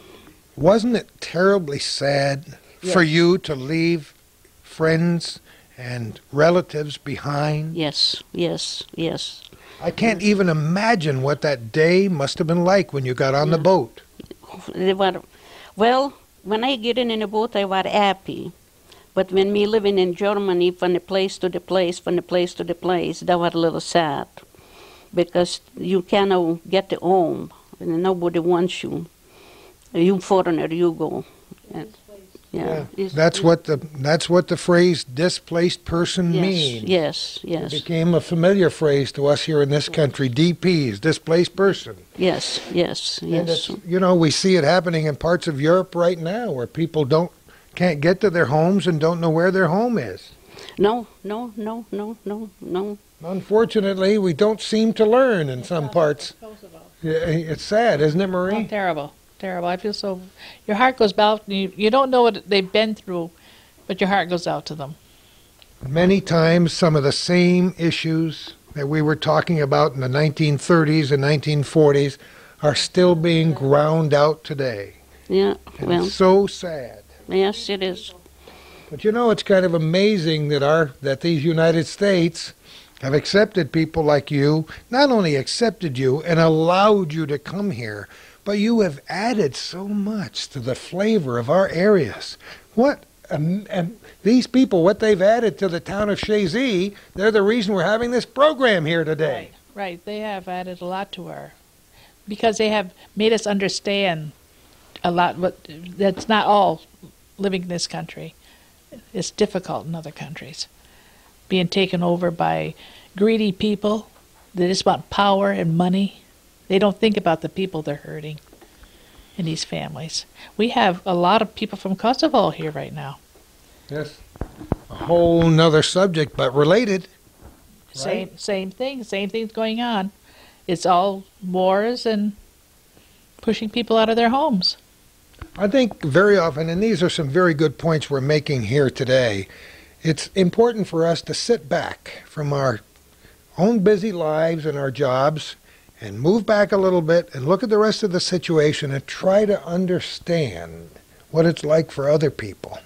Wasn't it terribly sad for you to leave friends and relatives behind? Yes, yes, yes. I can't even imagine what that day must have been like when you got on the boat. They were, well, when I get in in a boat, I was happy. But when me living in Germany from the place to the place, from the place to the place, that was a little sad. Because you cannot get home, and nobody wants you. You foreigner, you go. And- yeah. It's- That's what the that's what the phrase displaced person yes, means. Yes, yes. It became a familiar phrase to us here in this country. DPs, displaced person. yes, yes, yes. you know, we see it happening in parts of Europe right now where people don't can't get to their homes and don't know where their home is. No, no, no, no, no, no. Unfortunately, we don't seem to learn in some parts. Yeah, eh, It's sad, isn't it, Oh, Marie? terrible, terrible. I feel so. Your heart goes out. and You, you don't know what they've been through, but your heart goes out to them. Many times, some of the same issues that we were talking about in the 1930s and 1940s are still being ground out today. Yeah, And well, it's so sad. yes, it is. But you know, it's kind of amazing that our that these United States have accepted people like you, not only accepted you and allowed you to come here, but you have added so much to the flavor of our areas. What um, and these people, what they've added to the town of Chazy, they're the reason we're having this program here today. Right. They have added a lot to our, because they have made us understand a lot. What that's not all living in this country. It's difficult in other countries, being taken over by greedy people. They just want power and money. They don't think about the people they're hurting in these families. We have a lot of people from Kosovo here right now. Yes. A whole nother subject, but related. Same same thing. Same thing's going on. It's all wars and pushing people out of their homes. I think very often, and these are some very good points we're making here today, it's important for us to sit back from our own busy lives and our jobs and move back a little bit and look at the rest of the situation and try to understand what it's like for other people.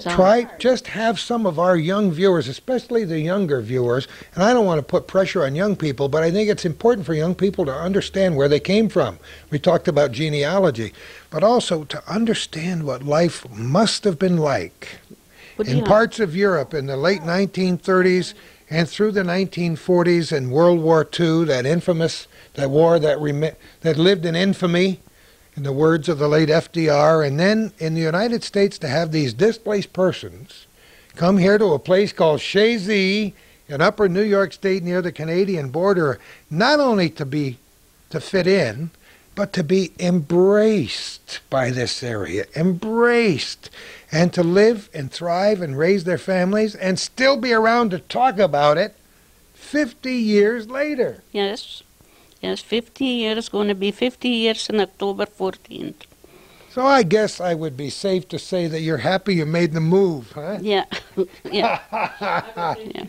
Try just have some of our young viewers, especially the younger viewers, and I don't want to put pressure on young people, but I think it's important for young people to understand where they came from. We talked about genealogy, but also to understand what life must have been like in parts of Europe in the late 1930s and through the 1940s and World War II, that infamous that war that remi- that lived in infamy, in the words of the late FDR, and then in the United States to have these displaced persons come here to a place called Chazy in upper New York State near the Canadian border, not only to be to fit in, but to be embraced by this area, embraced, and to live and thrive and raise their families and still be around to talk about it 50 years later. Yes, yes, 50 years, going to be 50 years on October 14th. So I guess I would be safe to say that you're happy you made the move, huh? Yeah, [LAUGHS] yeah. [LAUGHS]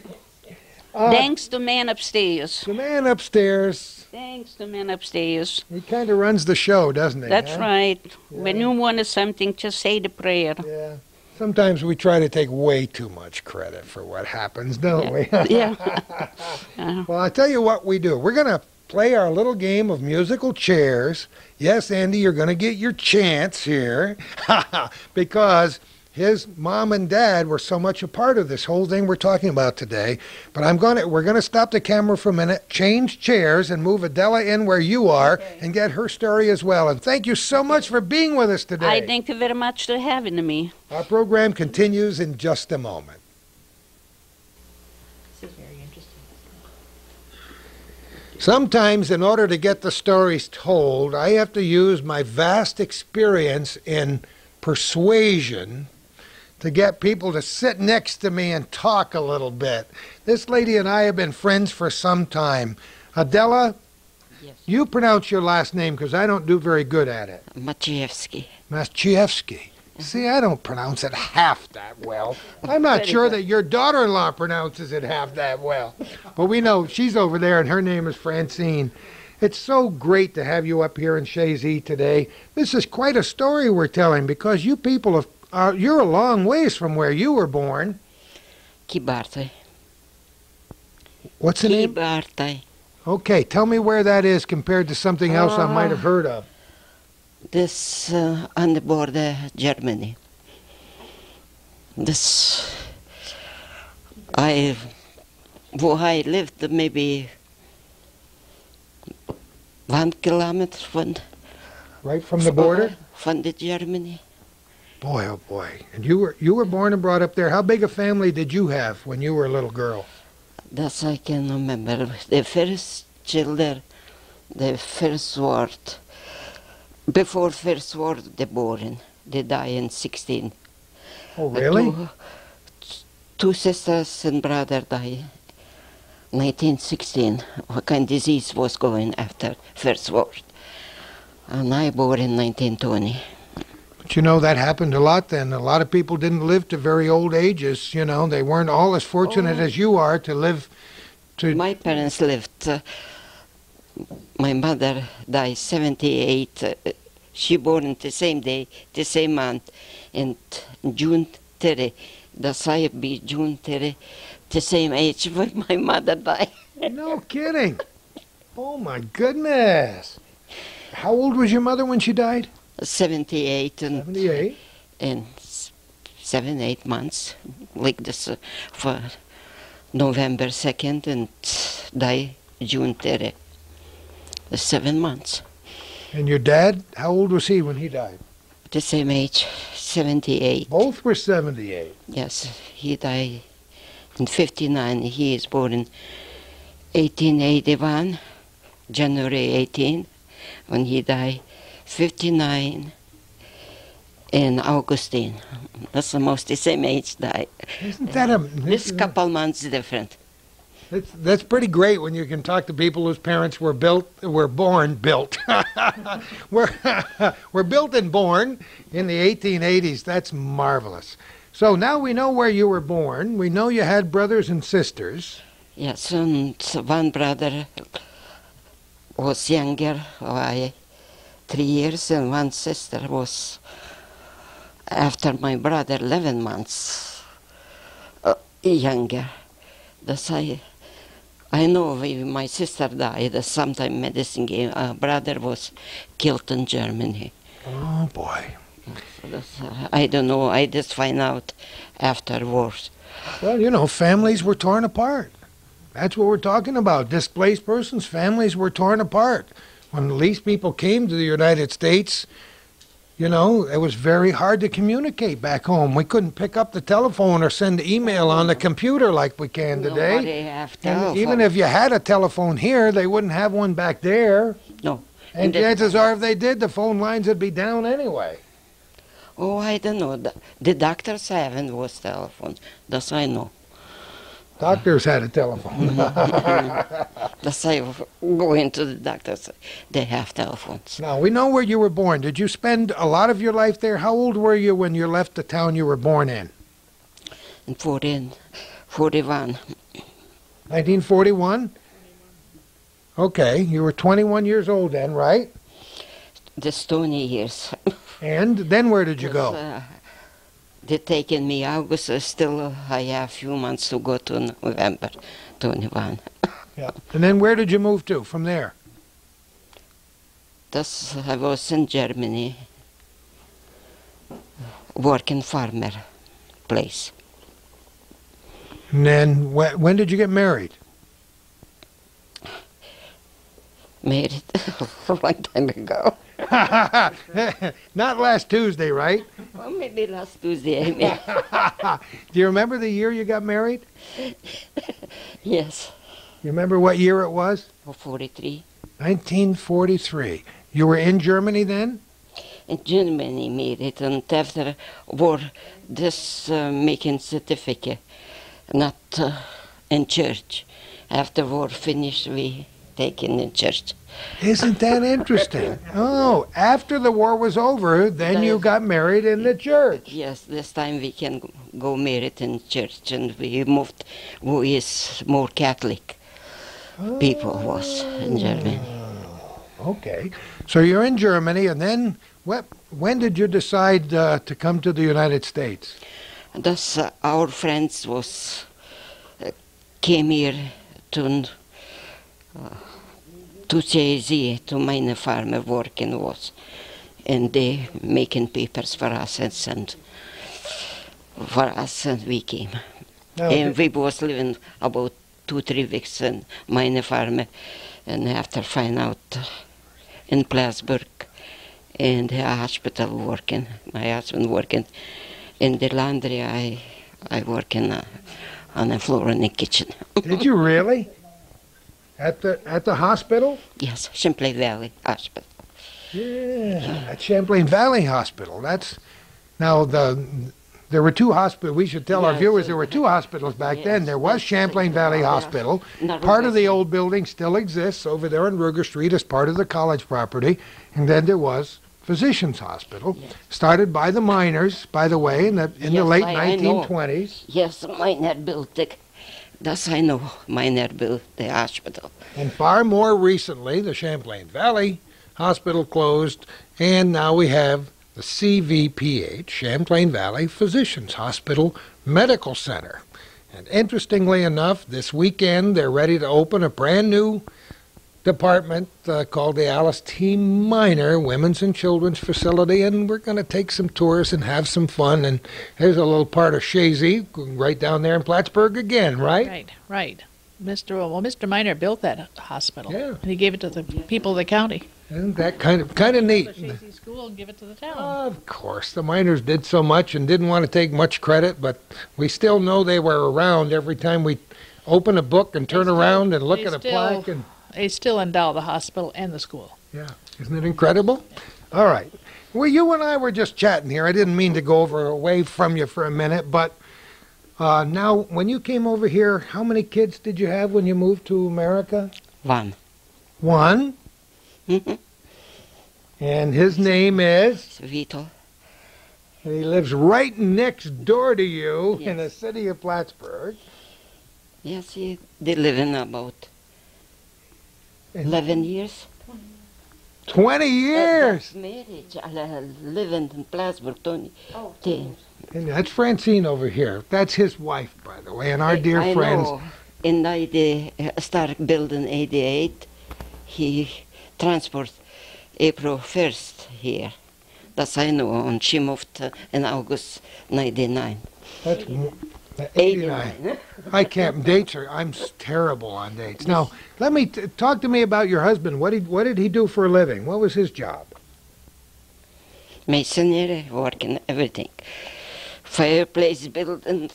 Uh, Thanks to man upstairs. the man upstairs, Thanks to man upstairs. he kind of runs the show, doesn't he? That's huh? right. When Yeah. you want something, just say the prayer. Yeah. Sometimes we try to take way too much credit for what happens, don't we? yeah. [LAUGHS] Uh, Well, I tell you what we do. We're going to play our little game of musical chairs. Yes, Andy, you're going to get your chance here [LAUGHS] because his mom and dad were so much a part of this whole thing we're talking about today. But I'm gonna we're gonna stop the camera for a minute, change chairs, and move Adela in where you are, and get her story as well. And thank you so much for being with us today. I thank you very much for having me. Our program continues in just a moment. This is very interesting. Sometimes, in order to get the stories told, I have to use my vast experience in persuasion to get people to sit next to me and talk a little bit. This lady and I have been friends for some time. Adela, Yes. you pronounce your last name because I don't do very good at it. Maciejewski. Maciejewski. Uh-huh. See, I don't pronounce it half that well. I'm not sure that your daughter-in-law pronounces it half that well. But we know she's over there and her name is Francine. It's so great to have you up here in Chazy today. This is quite a story we're telling because you people have, uh, you're a long ways from where you were born. Kybartai. What's the name? Kybartai. Okay, tell me where that is compared to something else I might have heard of. This uh, on the border Germany. This I where I lived maybe one kilometer from Right from the border? from the Germany. Boy, oh boy. And you were you were born and brought up there. How big a family did you have when you were a little girl? That's I can remember. The first children, the first word, before first word, they born. They die in 16. Oh, really? Two, two sisters and brother die 1916. What kind of disease was going after first word? And I born in 1920. But you know, that happened a lot then. A lot of people didn't live to very old ages. You know, they weren't all as fortunate Oh. as you are to live to. My parents lived. Uh, my mother died 78. Uh, she born the same day, the same month, in June 30. That's I be June 30, the same age when [LAUGHS] my mother died. no kidding. Oh, my goodness. How old was your mother when she died? 78 and 78. in s- seven, eight months, like this uh, for November 2nd and die June 30. The seven months. And your dad, how old was he when he died? The same age, 78. Both were 78. Yes, he died in 59. He is born in 1881, January 18, when he died 59 in Augustine. That's almost the same age died. Isn't that a. This couple months different. That's, that's pretty great when you can talk to people whose parents were built, were born, built, [LAUGHS] were, [LAUGHS] were built and born in the 1880s. That's marvelous. So now we know where you were born. We know you had brothers and sisters. Yes, and one brother was younger by three years, and one sister was after my brother 11 months uh, younger. That's I. I know when my sister died, sometime medicine gave. Uh, brother was killed in Germany. Oh boy. That's, uh, I don't know. I just find out afterwards. Well, you know, families were torn apart. That's what we're talking about. Displaced persons' families were torn apart. When these people came to the United States, you know, it was very hard to communicate back home. We couldn't pick up the telephone or send email on the computer like we can today. Nobody have telephone. even if you had a telephone here, they wouldn't have one back there. no. And And the- chances are, if they did, the phone lines would be down anyway. Oh, I don't know. The, the doctors haven't was telephone. That's I know. Doctors had a telephone. That's I go into the doctors. They have telephones. now, we know where you were born. Did you spend a lot of your life there? How old were you when you left the town you were born in? In 14, 41. 1941? Okay, you were 21 years old then, right? The stony years. And then where did you go? Uh, they taken me August. uh, Still, I have few months to go to November 21. [LAUGHS] Yeah. And then where did you move to from there? That's I was in Germany. working farmer place. And then when, when did you get married? Married [LAUGHS] a long time ago. [LAUGHS] Not last Tuesday, right? Well, maybe last Tuesday. I mean. [LAUGHS] Do you remember the year you got married? [LAUGHS] yes, You remember what year it was? oh, 43. 1943. You were in Germany then? In Germany made it, and after war, this uh, making certificate, not uh, in church. After war finished, we taken in church. Isn't that interesting? Oh, after the war was over, then you got married in the church. Yes, this time we can go married in church, and we moved. Who is more Catholic people was in Germany. Okay. So you're in Germany, and then what, when did you decide uh, to come to the United States? Thus, uh, our friends was uh, came here to uh, to Chazy to mine farmer working was, and they making papers for us and send for us, and we came. Now, And we was living about two three weeks in mine farm, and after find out in Plattsburgh, in the hospital working. My husband working in the laundry. I I work in uh, on the floor in the kitchen. did you really? [LAUGHS] At the at the hospital? yes, Champlain Valley Hospital. Yeah, at Champlain Valley Hospital. That's now the. There were two hospitals. We should tell our viewers there were two hospitals back then. There was Champlain. Valley Yes. Hospital. Part of the old building still exists over there on Rugar Street as part of the college property. And then there was Physicians Hospital, started by the miners, by the way, in the in the Yes, late I- I know. 1920s. Yes, miner built the. That's I know. Miner built the hospital. And far more recently, the Champlain Valley Hospital closed, and now we have the CVPH, Champlain Valley Physicians Hospital Medical Center. And interestingly enough, this weekend they're ready to open a brand new department uh, called the Alice T. Miner Women's and Children's Facility, and we're going to take some tours and have some fun. And here's a little part of Chazy, right down there in Plattsburgh again, right? Right, right. Mr. Well, Mr. Miner built that hospital. Yeah. And he gave it to the people of the county. Isn't that kind of kind of neat? The Chazy School and give it to the town. Of course, the miners did so much and didn't want to take much credit, but we still know they were around every time we open a book and turn still- around and look at a plaque. And They still endow the hospital and the school. Yeah, isn't it incredible? All right. Well, you and I were just chatting here. I didn't mean to go over away from you for a minute, but uh, now when you came over here, how many kids did you have when you moved to America? One. One, Mhm. and his name is. Vito. And he lives right next door to you in the city of Plattsburgh. Yes, he, they live in about And- 11 years. 20 years! Uh, marriage, I living in Plattsburgh, Tony. Oh, Ten. And that's Francine over here. That's his wife, by the way, and our dear I friends. Know. In 90, uh, start building 88, he transport April 1st here. That's I know, and she moved uh, in August 99. That's mo- 89. 89. [LAUGHS] I can't dates are. I'm terrible on dates. Now, let me t- talk to me about your husband. What did what did he do for a living? What was his job? Masonry, working everything. Fireplace building,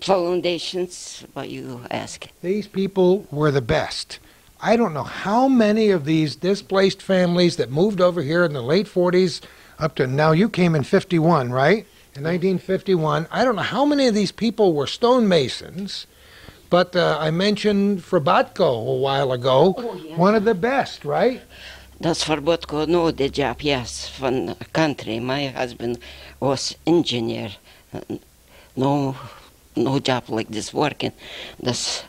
foundations, what you ask. These people were the best. I don't know how many of these displaced families that moved over here in the late 40s up to now you came in 51, right? In 1951. I don't know how many of these people were stonemasons, but uh, I mentioned Frabatko a while ago. Oh, yeah. One of the best, right? For Botko know the job, yes, from the country. My husband was engineer. No, no job like this working. That's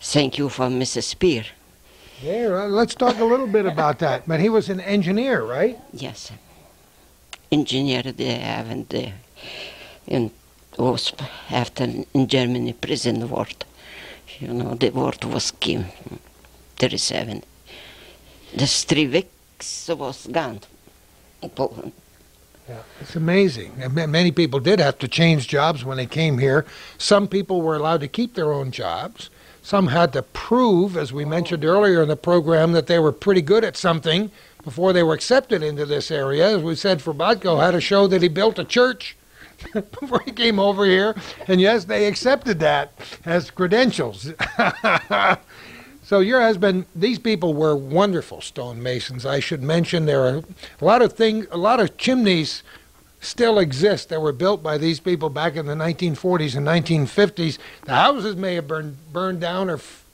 thank you for Mrs. Spear. Yeah, let's talk a little bit about that. But he was an engineer, right? Yes, engineer they have in the in was after in Germany prison war. You know the war was came thirty seven. This three weeks was gone in Poland. It's amazing. Many people did have to change jobs when they came here. Some people were allowed to keep their own jobs. Some had to prove, as we mentioned oh. earlier in the program, that they were pretty good at something before they were accepted into this area. As we said, Forbatko had to show that he built a church [LAUGHS] before he came over here. And yes, they accepted that as credentials. [LAUGHS] so your husband, these people were wonderful stonemasons. I should mention there are a lot of things, a lot of chimneys still exist that were built by these people back in the 1940s and 1950s. The houses may have burned burned down or f-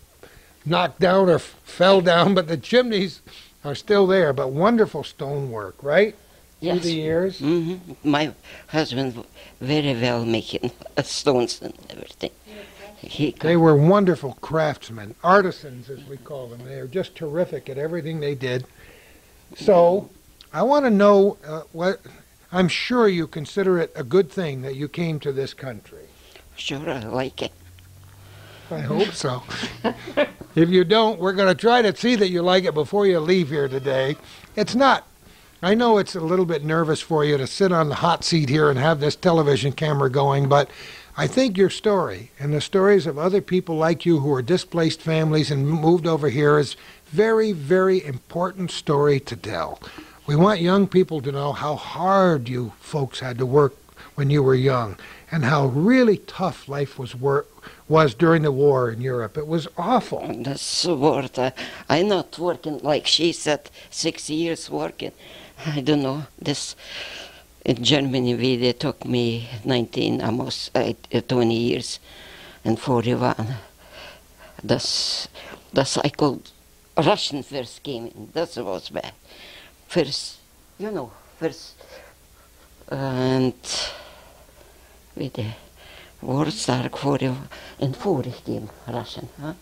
knocked down or fell down, but the chimneys are still there. But wonderful stonework, right? Yes. Through the years. hmm My husband very well making [LAUGHS] stones and everything. He They were wonderful craftsmen, artisans as we call them. They were just terrific at everything they did. So, I want to know uh, what. I'm sure you consider it a good thing that you came to this country. sure I like it. I hope so. if you don't, we're going to try to see that you like it before you leave here today. It's not. I know it's a little bit nervous for you to sit on the hot seat here and have this television camera going, but I think your story and the stories of other people like you who are displaced families and moved over here is very, very important story to tell. We want young people to know how hard you folks had to work when you were young and how really tough life was wor- was during the war in Europe. It was awful. That's uh, I'm not working like she said, six years working. I don't know. This in Germany, we, they took me 19, almost uh, 20 years, and 41. That's that's I called Russian first came in. That was bad. First, you know, first, and with the war started 40 and 40 came Russian, huh?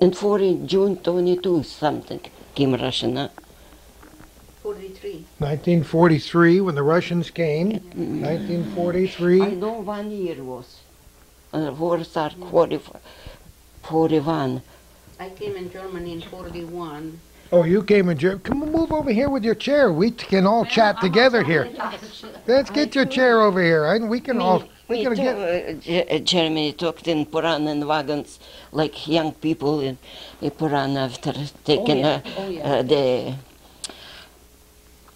And 40 June 22 something came Russian, huh? 43. 1943, when the Russians came. I 1943. know one year was. Uh, war started 40, 41. I came in Germany in 41. Oh, you came in. Ger- Come on, move over here with your chair. We can all chat together here. Let's get your chair over here. I, we can all. We can get. uh, uh, Germany took in Puran and wagons like young people in, in Puran after taking yeah. uh, Oh, yeah. uh, the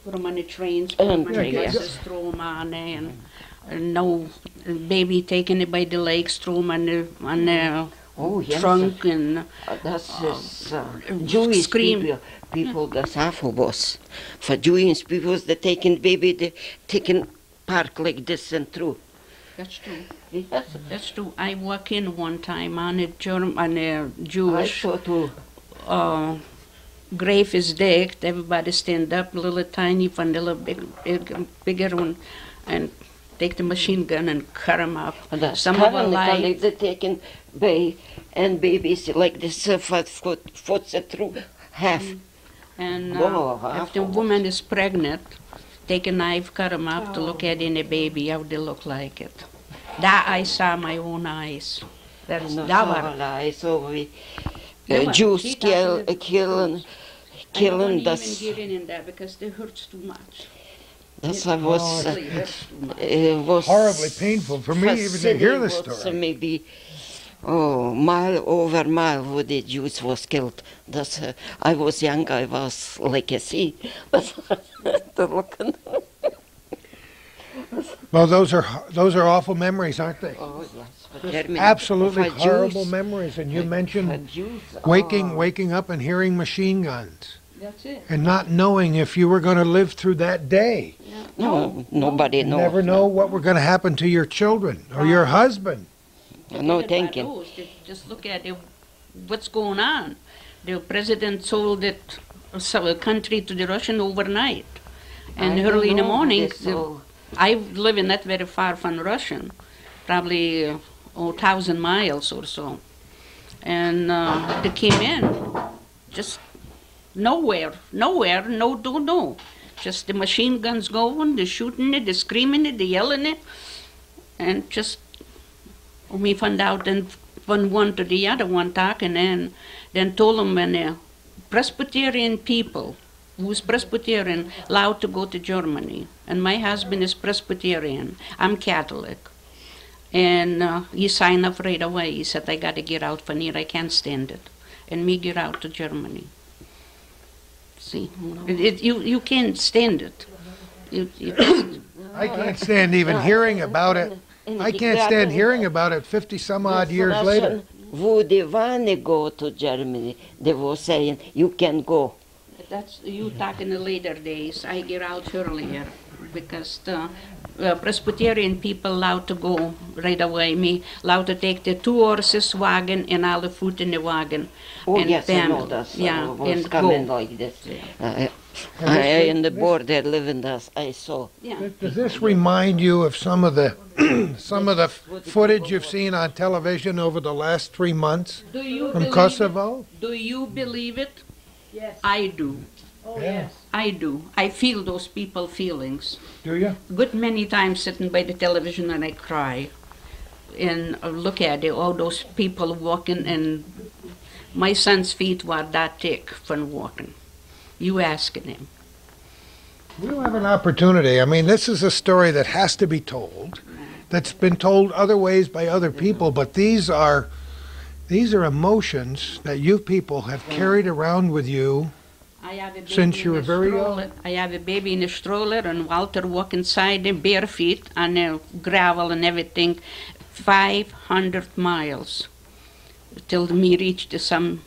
Put them on the trains, put them on the yeah. buses, throw them on there, and, and no baby taking it by the legs, throw them on the, on the oh yes, trunk, and uh, that's is, uh, Jewish scream. people. People that's awful was for Jewish people that taking baby they taking park like this and through. that's true. Yes, That's true. I walk in one time on a German, on a I Jewish saw too. uh, grave is digged. Everybody stand up, little tiny one, little big, big, bigger one, and take the machine gun and cut them up. That's Some of them currently alive. they taking bay and babies like this uh, foot foot foot through half. And uh, Whoa, if the woman is pregnant, take a knife, cut them up to look at in a baby how they look like it. That I saw my own eyes. That's No, that so one. I saw we That uh. Jews He kill doesn't- uh, killing I don't killing even that's get in that because it hurts too much. that's I was Oh, uh, Really hurts too much. it was Horribly painful for me even to hear the fascinating was, uh, story. maybe oh mile over mile where the Jews was killed. That's uh, I was young. I was like a sea. [LAUGHS] [LAUGHS] the looking. Well, those are those are awful memories, aren't they? Oh yes, for Absolutely For horrible Jews. memories. And you For mentioned Jews, waking oh. waking up and hearing machine guns That's it. and not knowing if you were going to live through that day. No, nobody You know. never know what were going to happen to your children or your ah. husband. No Forget about thinking. Just look at it, what's going on. The president sold it, so- a country to the Russian overnight. And I early in the know, morning, they saw- I live in not very far from Russian, probably a oh, thousand miles or so. And uh, they came in, just nowhere, nowhere, no, do, no. Just the machine guns going, they're shooting it, they're screaming it, they're yelling it, and just we found out and from one to the other one talking and then told them when uh, Presbyterian people who's Presbyterian allowed to go to Germany. And my husband is Presbyterian. I'm Catholic. And uh, he signed up right away. He said, I got to get out from here. I can't stand it. And me get out to Germany. See, it, it, you, you can't stand it. You, you [COUGHS] I can't stand even hearing about it. I can't stand hearing about it 50 some odd years later. Would they want to go to Germany? They were saying, you can go. That's you talk in the later days. I get out earlier because the uh, Presbyterian people allowed to go right away. Me allowed to take the two horses wagon and all the food in the wagon. Oh, and yes, I know bam, that. Yeah, I was and coming go. like this. Uh, I in the border living this, I saw. Yeah. Does this remind you of some of the [CLEARS THROAT] some of the footage you've seen on television over the last three months Do you from believe Kosovo? It? Do you believe it? Yes. I do. Oh, Yeah. yes. I do. I feel those people feelings. Do you? good many times sitting by the television and I cry and look at it, all those people walking and my son's feet were that thick from walking. You asking him. We'll have an opportunity. I mean, this is a story that has to be told, that's been told other ways by other people, but these are these are emotions that you people have carried around with you. I have a baby Since you were very stroller. I have a baby in a stroller and Walter walk inside him bare feet on the uh, gravel and everything, 500 miles till me reached some,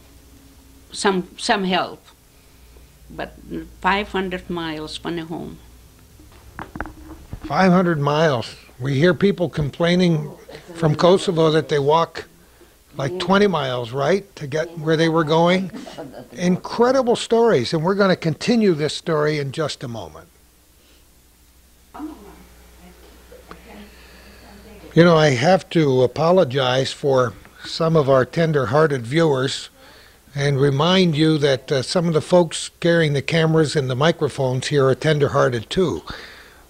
some, some help. But 500 miles from the home. 500 miles. We hear people complaining from Kosovo that they walk like 20 miles, right, to get where they were going. Incredible stories, and we're going to continue this story in just a moment. You know, I have to apologize for some of our tender-hearted viewers and remind you that uh, some of the folks carrying the cameras and the microphones here are tender-hearted too.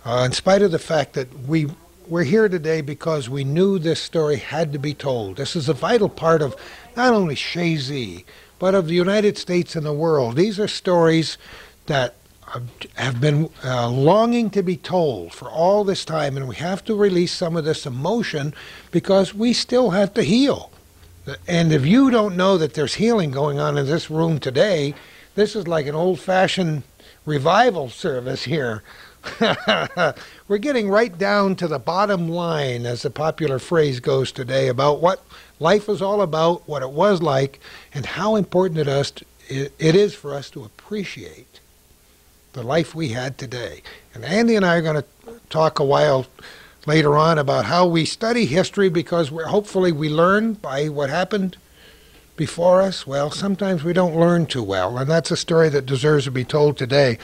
Uh, in spite of the fact that we we're here today because we knew this story had to be told. This is a vital part of not only Chazy, but of the United States and the world. These are stories that have- been uh, longing to be told for all this time, and we have to release some of this emotion because we still have to heal. And if you don't know that there's healing going on in this room today, this is like an old fashioned revival service here. [LAUGHS] We're getting right down to the bottom line, as the popular phrase goes today, about what life is all about, what it was like, and how important it is, for us to appreciate the life we had today. And Andy and I are going to talk a while later on about how we study history because hopefully we learn by what happened before us. Well, sometimes we don't learn too well, and that's a story that deserves to be told today.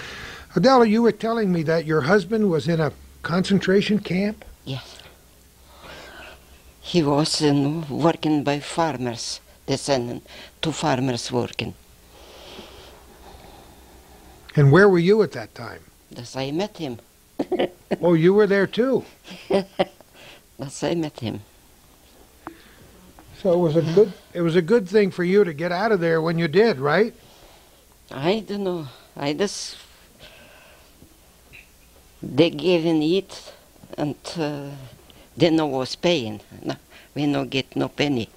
Adela, you were telling me that your husband was in a concentration camp? Yes. He was in, working by farmers, descendant, two farmers working. And where were you at that time? Thus I met him. [LAUGHS] Oh, you were there too. [LAUGHS] Thus I met him. So it was a good it was a good thing for you to get out of there when you did, right? I don't know. I just they gave and eat, and uh, they no was paying. No, we no get no penny.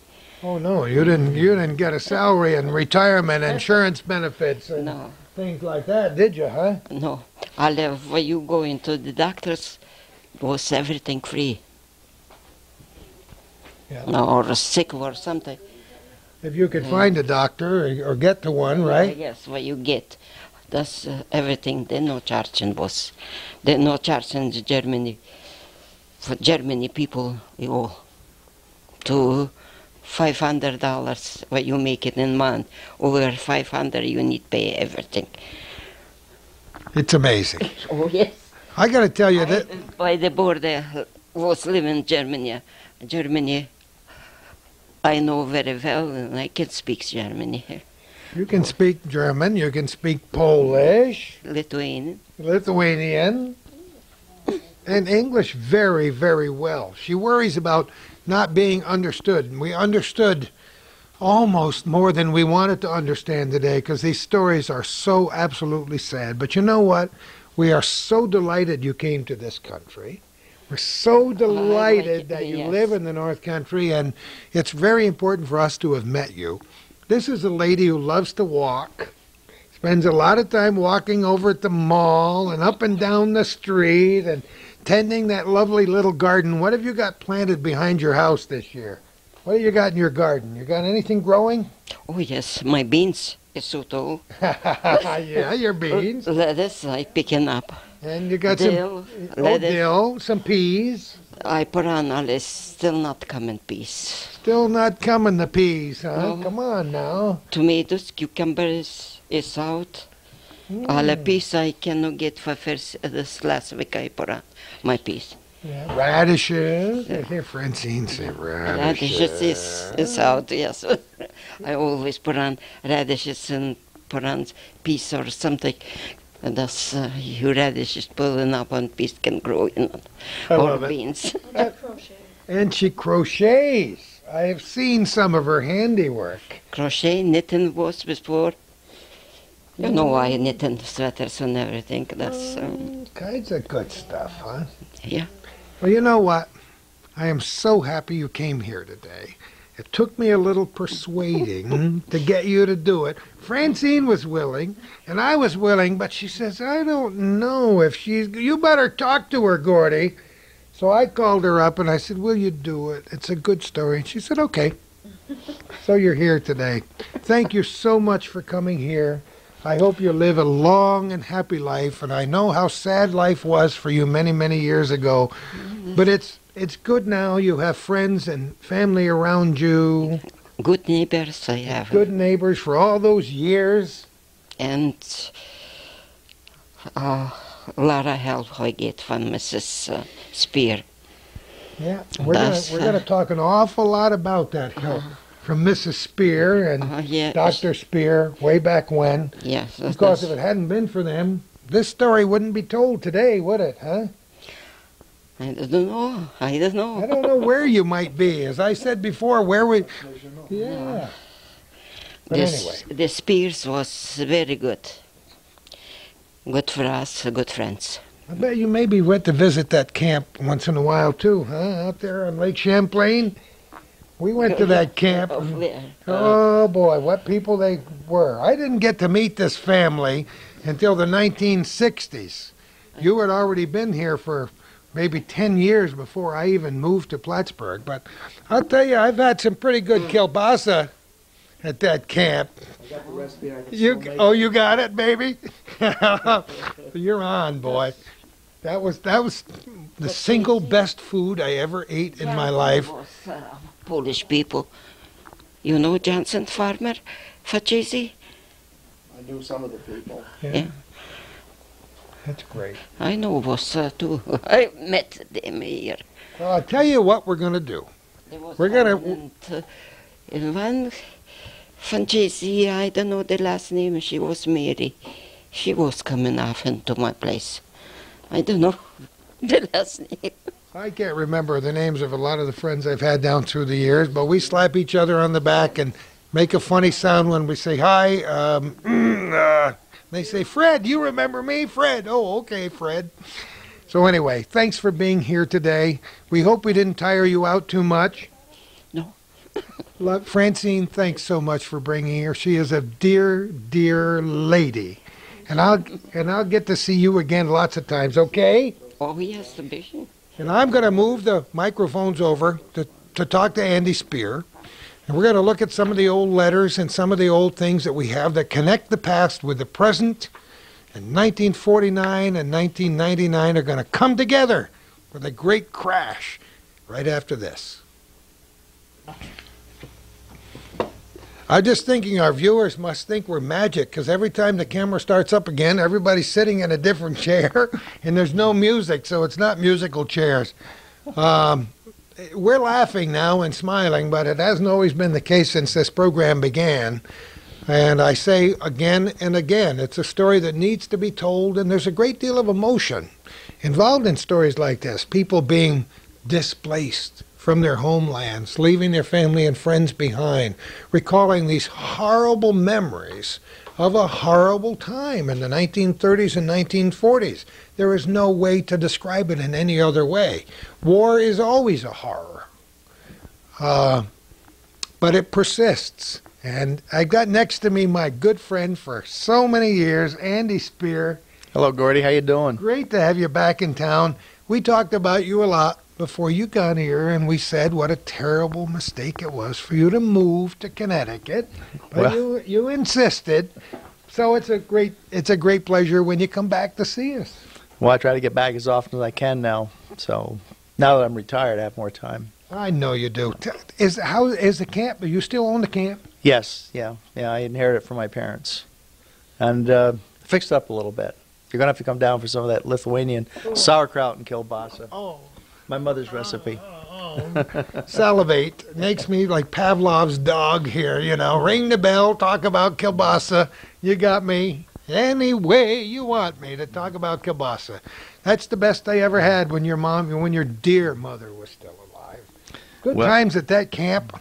Oh no, you didn't you didn't get a salary and retirement insurance benefits and No, things like that, did you, huh? no. I left when you go into the doctors, was everything free. Yeah. No, or sick or something. If you could find a doctor or, or get to one, right? Yes, what you get. That's uh, everything. They no charging was. They no charging the Germany. For Germany people, you all to five hundred dollars what you make it in month. Over five hundred, you need pay everything. It's amazing. [LAUGHS] Oh yes. I got to tell you that I, by the border was living in Germany. Germany. I know very well, and I can speak Germany, you can speak German, you can speak Polish, Lithuanian. Lithuanian, and English very, very well. She worries about not being understood. And we understood almost more than we wanted to understand today because these stories are so absolutely sad. But you know what? We are so delighted you came to this country. We're so oh, delighted it, that you yes. live in the North Country, and it's very important for us to have met you. This is a lady who loves to walk, spends a lot of time walking over at the mall and up and down the street and tending that lovely little garden. What have you got planted behind your house this year? What have you got in your garden? You got anything growing? Oh yes, my beans is [LAUGHS] yeah, your beans. Lettuce I picking up. And you got Dill, some oh, dill, some peas. I put on all this still not coming peas. Still not coming the peas, huh? No. Come on now. Tomatoes, cucumbers is out. All the peas I cannot get for first uh, this last week I put on my peas. Yeah. Radishes. I hear Francine say radishes. Radishes is, is out, yes. [LAUGHS] I always put on radishes and put on peas or something. And that's uh, your radishes pulling up on peas can grow in it. I or love it. beans. And she crochets. I have seen some of her handiwork. Crochet, knitting was before. You know I knitting sweaters and everything. That's um, kinds of good stuff, huh? yeah. Well, you know what? I am so happy you came here today. It took me a little persuading to get you to do it. Francine was willing, and I was willing, but she says, I don't know if she's. You better talk to her, Gordy. So I called her up and I said, Will you do it? It's a good story. And she said, Okay. so you're here today. Thank you so much for coming here. I hope you live a long and happy life, and I know how sad life was for you many, many years ago. But it's it's good now. You have friends and family around you, Good neighbors I have. good neighbors for all those years. And uh, a lot of help I get from Mrs. Uh, Spear. Yeah, we're gonna we're uh, gonna talk an awful lot about that help from Mrs. Spear and Uh, yeah, Doctor Spear way back when. Yes. Because if it hadn't been for them, this story wouldn't be told today, would it? Huh? I don't know. I don't know. I don't know where you might be. As I said before, where we. Yeah. But this, anyway, the Spears was very good. Good for us, good friends. I bet you maybe went to visit that camp once in a while too, huh? Out there on Lake Champlain. We went to that camp. And- Oh boy, what people they were. I didn't get to meet this family until the 1960s. You had already been here for maybe 10 years before I even moved to Plattsburgh. But I'll tell you, I've had some pretty good kielbasa at that camp. I got the recipe. I You, oh, you got it, baby. [LAUGHS] You're on, boy. That was that was the single best food I ever ate in my life. Was, uh, Polish people. You know Johnson Farmer, Fachesi? I knew some of the people. Yeah. That's great. I know was uh, too. [LAUGHS] I met them here. Well, I'll tell you what we're going to do. We're one And, uh, and one Francesi, I don't know the last name, she was Mary. She was coming often to my place. I don't know [LAUGHS] the last name. I can't remember the names of a lot of the friends I've had down through the years, but we slap each other on the back and make a funny sound when we say hi. Um, [CLEARS THROAT] uh, they say, Fred, you remember me? Fred. Oh, okay, Fred. So, anyway, thanks for being here today. We hope we didn't tire you out too much. No. [LAUGHS] Lo- Francine, thanks so much for bringing her. She is a dear, dear lady. And I'll, and I'll get to see you again lots of times, okay? Oh, yes, the bishop. And I'm going to move the microphones over to, to talk to Andy Spear. And we're going to look at some of the old letters and some of the old things that we have that connect the past with the present. And 1949 and 1999 are going to come together with a great crash right after this. I'm just thinking our viewers must think we're magic because every time the camera starts up again, everybody's sitting in a different [LAUGHS] chair and there's no music, so it's not musical chairs. Um, we're laughing now and smiling, but it hasn't always been the case since this program began. And I say again and again, it's a story that needs to be told, and there's a great deal of emotion involved in stories like this. People being displaced from their homelands, leaving their family and friends behind, recalling these horrible memories of a horrible time in the 1930s and 1940s. There is no way to describe it in any other way. War is always a horror, uh, but it persists. And I got next to me my good friend for so many years, Andy Spear. Hello, Gordy. How you doing? Great to have you back in town. We talked about you a lot before you got here, and we said what a terrible mistake it was for you to move to Connecticut. But Well- you you insisted. So it's a great it's a great pleasure when you come back to see us. Well, I try to get back as often as I can now. So now that I'm retired, I have more time. I know you do. Is how is the camp? Are you still own the camp? Yes, yeah, yeah. I inherited it from my parents, and uh, fixed it up a little bit. You're gonna have to come down for some of that Lithuanian sauerkraut and kielbasa. Oh, My mother's oh, recipe. Oh. [LAUGHS] salivate makes me like Pavlov's dog here. You know, ring the bell, talk about kielbasa. You got me any way you want me to talk about kielbasa. That's the best I ever had when your mom, when your dear mother was still alive. Good Well- times at that camp.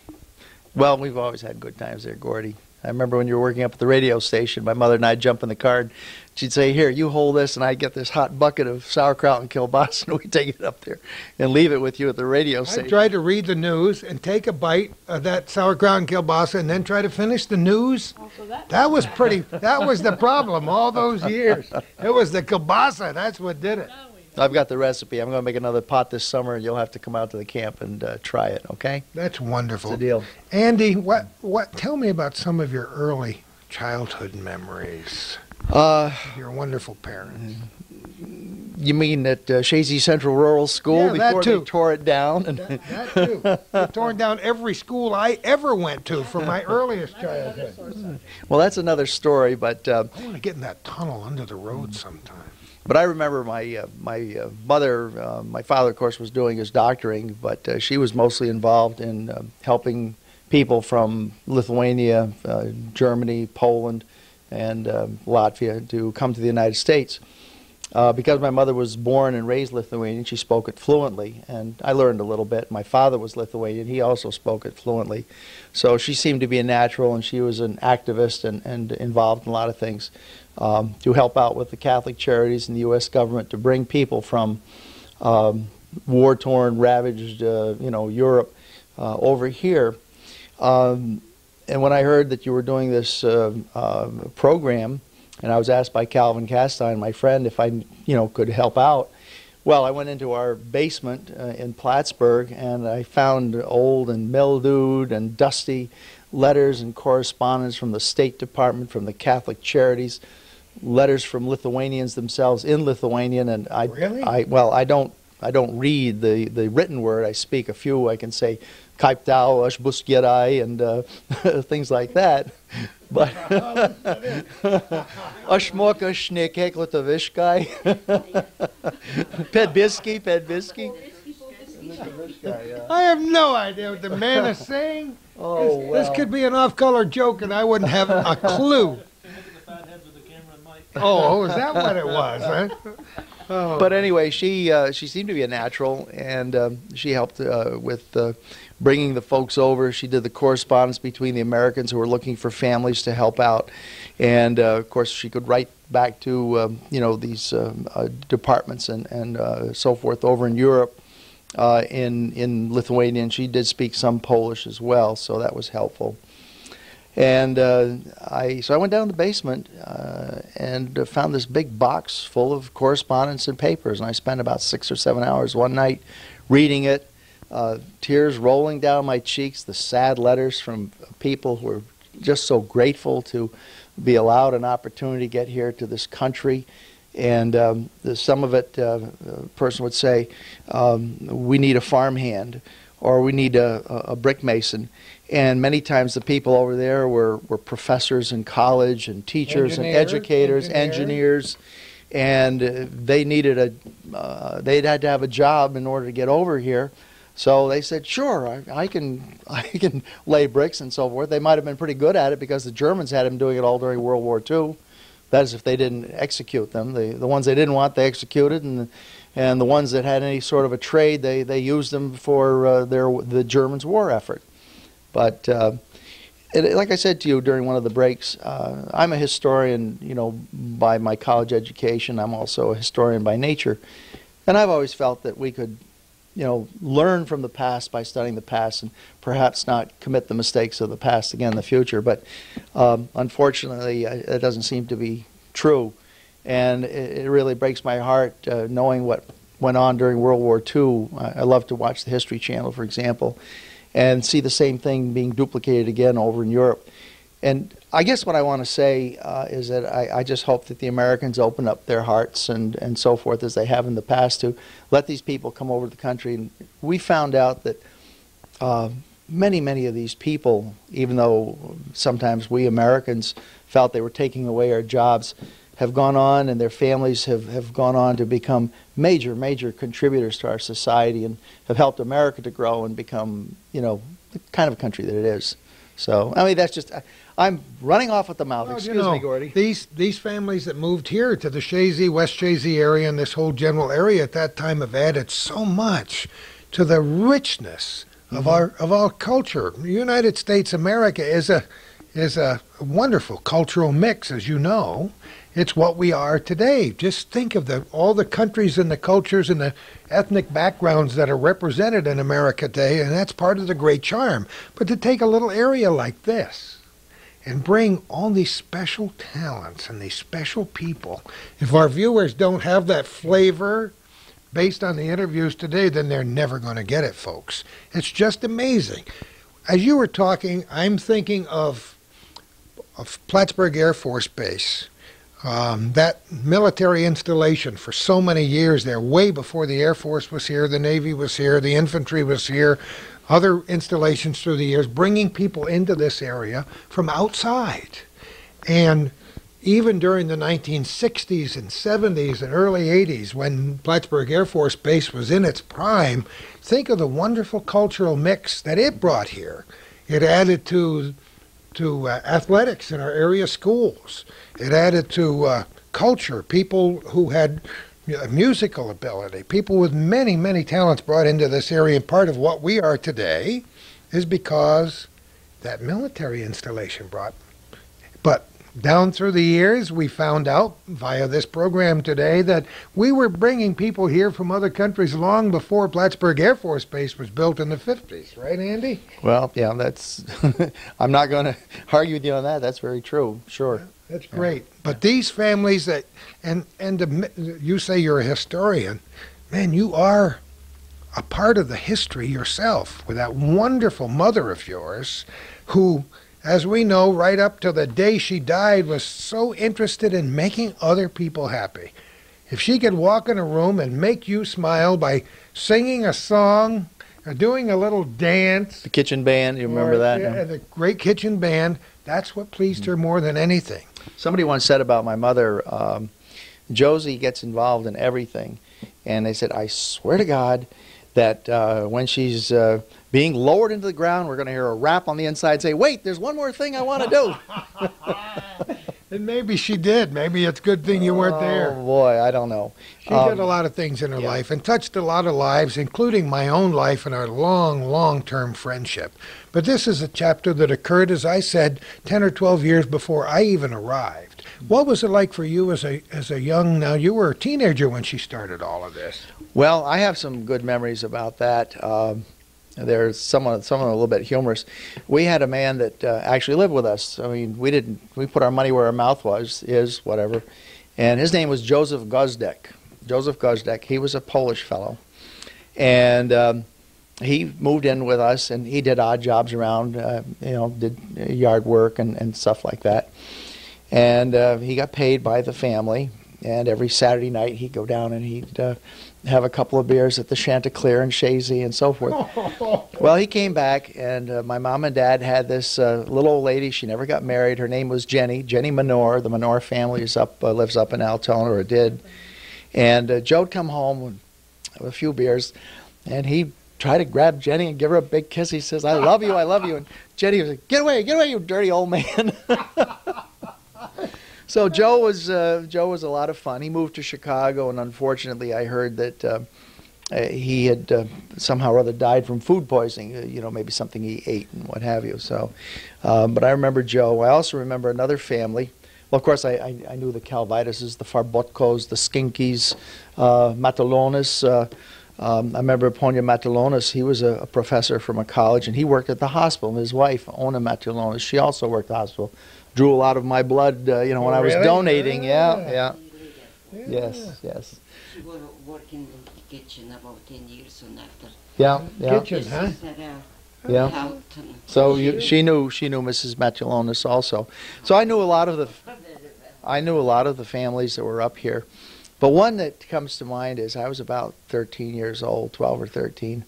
Well, we've always had good times there, Gordy. I remember when you were working up at the radio station, my mother and I'd jump in the car and she'd say, Here, you hold this, and I'd get this hot bucket of sauerkraut and kielbasa, and we'd take it up there and leave it with you at the radio station. I station. tried to read the news and take a bite of that sauerkraut and kielbasa, and then try to finish the news. That was pretty. That was the problem all those [LAUGHS] years. It was the kielbasa. That's what did it. I've got the recipe. I'm going to make another pot this summer, and you'll have to come out to the camp and uh, try it, okay? That's It's wonderful. a deal. Andy, what what? Tell me about some of your early childhood memories. Uh, of Your wonderful parent. you mean at uh, Chazy Central Rural School Yeah, that before too. they tore it down? And That, that too. They torn down every school I ever went to from my earliest childhood. well, that's another story. But uh, I want to get in that tunnel under the road sometime. But I remember my uh, my uh, mother, uh, my father, of course, was doing his doctoring, but uh, she was mostly involved in uh, helping people from Lithuania, uh, Germany, Poland, and uh, Latvia to come to the United States. Uh, because my mother was born and raised Lithuanian, she spoke it fluently, and I learned a little bit. My father was Lithuanian; he also spoke it fluently. So she seemed to be a natural, and she was an activist and, and involved in a lot of things um, to help out with the Catholic Charities and the U.S. government to bring people from um, war-torn, ravaged, uh, you know, Europe uh, over here. Um, and when I heard that you were doing this uh, uh, program, and I was asked by Calvin Castine, my friend, if I, you know, could help out. Well, I went into our basement uh, in Plattsburgh, and I found old and mildewed and dusty letters and correspondence from the State Department, from the Catholic Charities, letters from Lithuanians themselves in Lithuanian, and I, Really? I well, I don't, I don't read the, the written word. I speak a few. I can say, "Kaip tau, aš bus and uh, [LAUGHS] things like that. But [LAUGHS] aš moku šnekėk lietuviškai. [LAUGHS] Pedbisky, Pedbisky. I have no idea what the man is saying. Oh, This well. could be an off-color joke, and I wouldn't have a clue. Oh, is that what it was? Huh? Oh. But anyway, she uh, she seemed to be a natural, and um, she helped uh, with uh, bringing the folks over. She did the correspondence between the Americans who were looking for families to help out, and uh, of course she could write back to um, you know these um, uh, departments and and uh, so forth over in Europe. Uh, in in Lithuanian, she did speak some Polish as well, so that was helpful. And uh, I so I went down to the basement uh, and found this big box full of correspondence and papers, and I spent about six or seven hours one night reading it, uh, tears rolling down my cheeks, the sad letters from people who were just so grateful to be allowed an opportunity to get here to this country. And um, the, some of it, uh, a person would say, um, "We need a farmhand," or "We need a, a, brick mason." And many times the people over there were, were professors in college and teachers and educators, engineers. engineers, and uh, they needed a, uh, they had to have a job in order to get over here. So they said, "Sure, I, I can, [LAUGHS] I can lay bricks and so forth." They might have been pretty good at it because the Germans had them doing it all during World War II. That is, if they didn't execute them. The the ones they didn't want, they executed, and and the ones that had any sort of a trade, they, they used them for uh, their the Germans' war effort. But uh, it, like I said to you during one of the breaks, uh, I'm a historian, you know, by my college education. I'm also a historian by nature, and I've always felt that we could, you know, learn from the past by studying the past, and perhaps not commit the mistakes of the past again in the future. But um, unfortunately, it doesn't seem to be true, and it, really breaks my heart uh, knowing what went on during World War II. I love to watch the History Channel, for example and see the same thing being duplicated again over in Europe. And I guess what I want to say uh, is that I, I, just hope that the Americans open up their hearts and, and so forth as they have in the past to let these people come over to the country. And we found out that uh, many, many of these people, even though sometimes we Americans felt they were taking away our jobs, have gone on and their families have, have gone on to become major, major contributors to our society and have helped America to grow and become, you know, the kind of country that it is. So, I mean, that's just, I'm running off at the mouth. Well, Excuse you know, me, Gordy. These, these families that moved here to the Chazy, West Chazy area and this whole general area at that time have added so much to the richness of Mm-hmm. our of our culture. The United States America is a is a wonderful cultural mix, as you know. It's what we are today. Just think of the all the countries and the cultures and the ethnic backgrounds that are represented in America today, and that's part of the great charm. But to take a little area like this and bring all these special talents and these special people, if our viewers don't have that flavor based on the interviews today, then they're never going to get it, folks. It's just amazing. As you were talking, I'm thinking of of Plattsburgh Air Force Base. Um, that military installation for so many years there, way before the Air Force was here, the Navy was here, the infantry was here, other installations through the years, bringing people into this area from outside. And even during the 1960s and 70s and early 80s, when Plattsburgh Air Force Base was in its prime, think of the wonderful cultural mix that it brought here. It added to to uh, athletics in our area schools. It added to uh, culture, people who had musical ability, people with many, many talents brought into this area. And part of what we are today is because that military installation brought. But down through the years, we found out via this program today that we were bringing people here from other countries long before Plattsburgh Air Force Base was built in the 50s, right, Andy? Well, yeah, that's. [LAUGHS] I'm not going [LAUGHS] to argue with you on that. That's very true. Sure. That's great. But these families that, and and the, you say you're a historian, man, you are a part of the history yourself with that wonderful mother of yours, who, as we know, right up to the day she died, was so interested in making other people happy. If she could walk in a room and make you smile by singing a song or doing a little dance, The kitchen band, you remember or- that? Yeah, the great kitchen band. That's what pleased her more than anything. Somebody once said about my mother, um, Josie gets involved in everything. And they said, I swear to God that uh, when she's uh, being lowered into the ground, we're going to hear a rap on the inside say, Wait, there's one more thing I want to do. [LAUGHS] And maybe she did. Maybe it's a good thing you weren't there. Oh, boy, I don't know. She Um, did a lot of things in her yeah. life and touched a lot of lives, including my own life and our long, long term friendship. But this is a chapter that occurred, as I said, 10 or 12 years before I even arrived. What was it like for you as a, as a young, now you were a teenager when she started all of this? Well, I have some good memories about that. Um, there's someone, someone a little bit humorous. We had a man that uh, actually lived with us. I mean, we didn't. We put our money where our mouth was, is whatever. And his name was Joseph Gozdek. Joseph Gozdek. He was a Polish fellow, and um, he moved in with us, and he did odd jobs around. Uh, you know, did yard work and, and stuff like that. And uh, he got paid by the family. And every Saturday night he'd go down and he'd uh, have a couple of beers at the Chanticleer and Chazy and so forth. [LAUGHS] Well, he came back, and uh, my mom and dad had this uh, little old lady. She never got married. Her name was Jenny, Jenny Menor. The Menor family is up, uh, lives up in Altona, or did. And uh, Joe'd come home with a few beers, and he'd try to grab Jenny and give her a big kiss. He says, "I love you, I love you." And Jenny was like, "Get away, get away, you dirty old man." [LAUGHS] so Joe was uh, Joe was a lot of fun. He moved to Chicago, and unfortunately, I heard that uh, uh, he had uh, somehow or other died from food poisoning. Uh, you know, maybe something he ate and what have you. So, um, but I remember Joe. I also remember another family. Well, of course, I, I, I knew the Calvitises, the Farbotkos, the Skinkies, uh, Matalonis. Uh, um, I remember Ponya Matalonis, he was a, a, professor from a college, and he worked at the hospital. His wife, Ona Matalonis, she also worked at the hospital. Drew a lot of my blood, uh, you know, when Oh, I was really? donating. Yeah, Yeah. yeah. Yes, yes. She was working in the kitchen about 10 years soon after. Yeah, yeah. Kitchen, huh? is uh, Yeah. So you, she knew she knew Mrs. Matalonis also. So I knew a lot of the I knew a lot of the families that were up here. But one that comes to mind is I was about 13 years old, 12 or 13,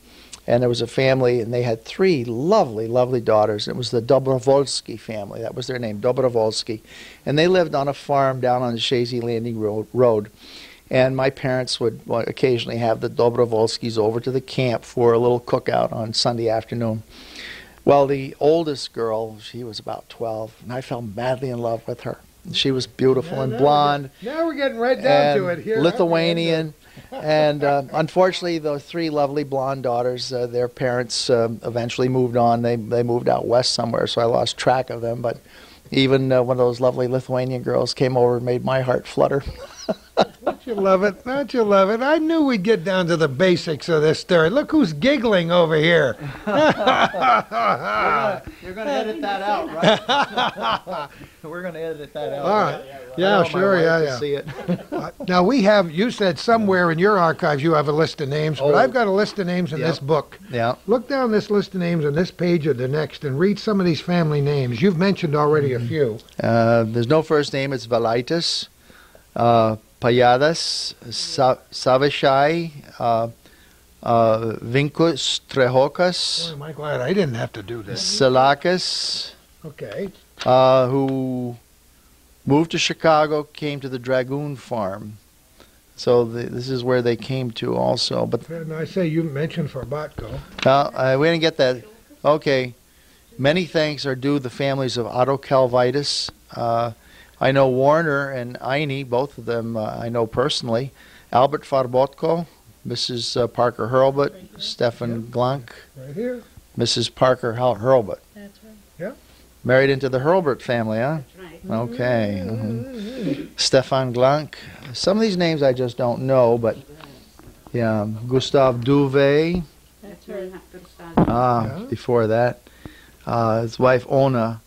and there was a family, and they had three lovely, lovely daughters. It was the Dobrovolsky family. That was their name, Dobrovolsky. And they lived on a farm down on the Chazy Landing Road. road. And my parents would occasionally have the Dobrovolskys over to the camp for a little cookout on Sunday afternoon. Well, the oldest girl, she was about 12, and I fell madly in love with her. She was beautiful Now- and now we're blonde Now we're getting right down to it here. Lithuanian. And uh, unfortunately, the three lovely blonde daughters, uh, their parents um eventually moved on. They they moved out west somewhere, so I lost track of them. But even uh, one of those lovely Lithuanian girls came over and made my heart flutter. [LAUGHS] Don't you love it? Don't you love it? I knew we'd get down to the basics of this story. Look who's giggling over here. [LAUGHS] You're going to edit that out, right? [LAUGHS] We're going to edit that out. All right. Yeah, sure. Yeah, yeah. See it. [LAUGHS] Uh, Now we have. You said somewhere in your archives you have a list of names, but Oh. I've got a list of names in Yeah. this book. yeah. Look down this list of names on this page or the next, and read some of these family names. You've mentioned already a few. Uh, there's no first name. It's Valaitis, uh, Payadas, Sa- Savashai, uh, uh, Vinkus, Trehokas, Boy, am I glad I didn't have to do this. Salakis, Okay. uh, who moved to Chicago, came to the Dragoon Farm. So the, this is where they came to also. But And I say you mentioned Farbotko. uh, uh, we didn't get that. Okay. Many thanks are due the families of Otto Calvitis. Uh, I know Warner and Eine, both of them uh, I know personally. Albert Farbotko, Mrs. Uh, Parker Hurlbut, Stefan Glank, Right here. Mrs. Parker Hurlbut. That's right. Yeah. Married into the Hurlbut family, huh? That's right. Okay. mhm. Stefan Glank. Some of these names I just don't know, but yeah, Gustav Duve. That's right. Ah, Yeah. before that, uh, his wife Ona.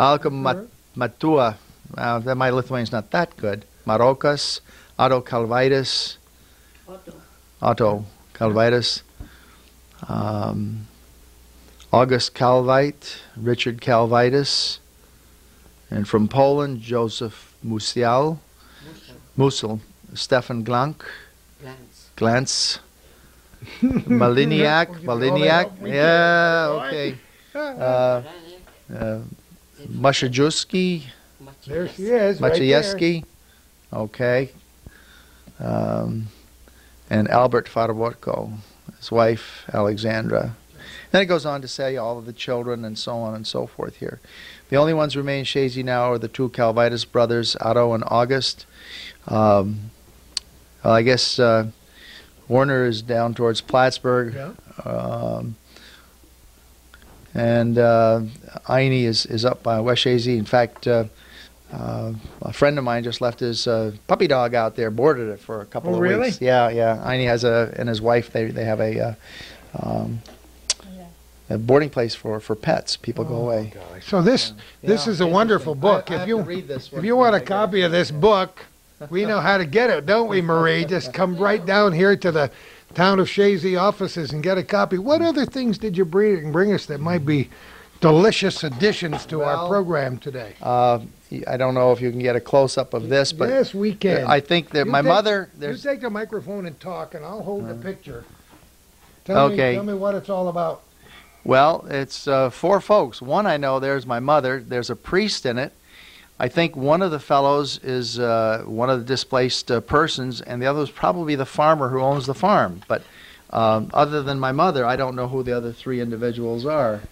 Alka Mat- Matua. Uh, that my Lithuanian's not that good. Marokas, Otto Calvitis, Otto. Otto Calvitis, um, August Calvite, Richard Calvitis, and from Poland, Joseph Musial, Musel, Stefan Glank, Glantz, [LAUGHS] Maliniak, Maliniak, yeah, okay. [LAUGHS] Uh, uh, Mashajuski, There she is. Right there. Okay. Um, and Albert Farbotko, his wife Alexandra. Then it goes on to say all of the children and so on and so forth here. The only ones remaining Chazy now are the two Calvitis brothers, Otto and August. Um, well, I guess uh, Warner is down towards Plattsburgh. Yeah. Um, and uh, Eine is, is up by West Chazy. In fact, uh, uh, a friend of mine just left his uh, puppy dog out there, boarded it for a couple Oh, of really? weeks. Yeah, yeah. Eine has a and his wife. They they have a, uh, um. A boarding place for, for pets. People go Oh, away. So this this Yeah, is a wonderful book. I- I if you read this if you want a when I get copy of this book, we know how to get it, don't we, Marie? Just come right down here to the town of Chazy offices and get a copy. What other things did you bring bring us that might be delicious additions to our program today? Uh, I don't know if you can get a close up of this, but yes, we can. I think that You my take- mother. you take the microphone and talk, and I'll hold the picture. Tell me, Okay. tell me what it's all about. Well, it's uh, four folks. One I know, there's my mother. There's a priest in it. I think one of the fellows is uh, one of the displaced uh, persons, and the other is probably the farmer who owns the farm. But um, other than my mother, I don't know who the other three individuals are.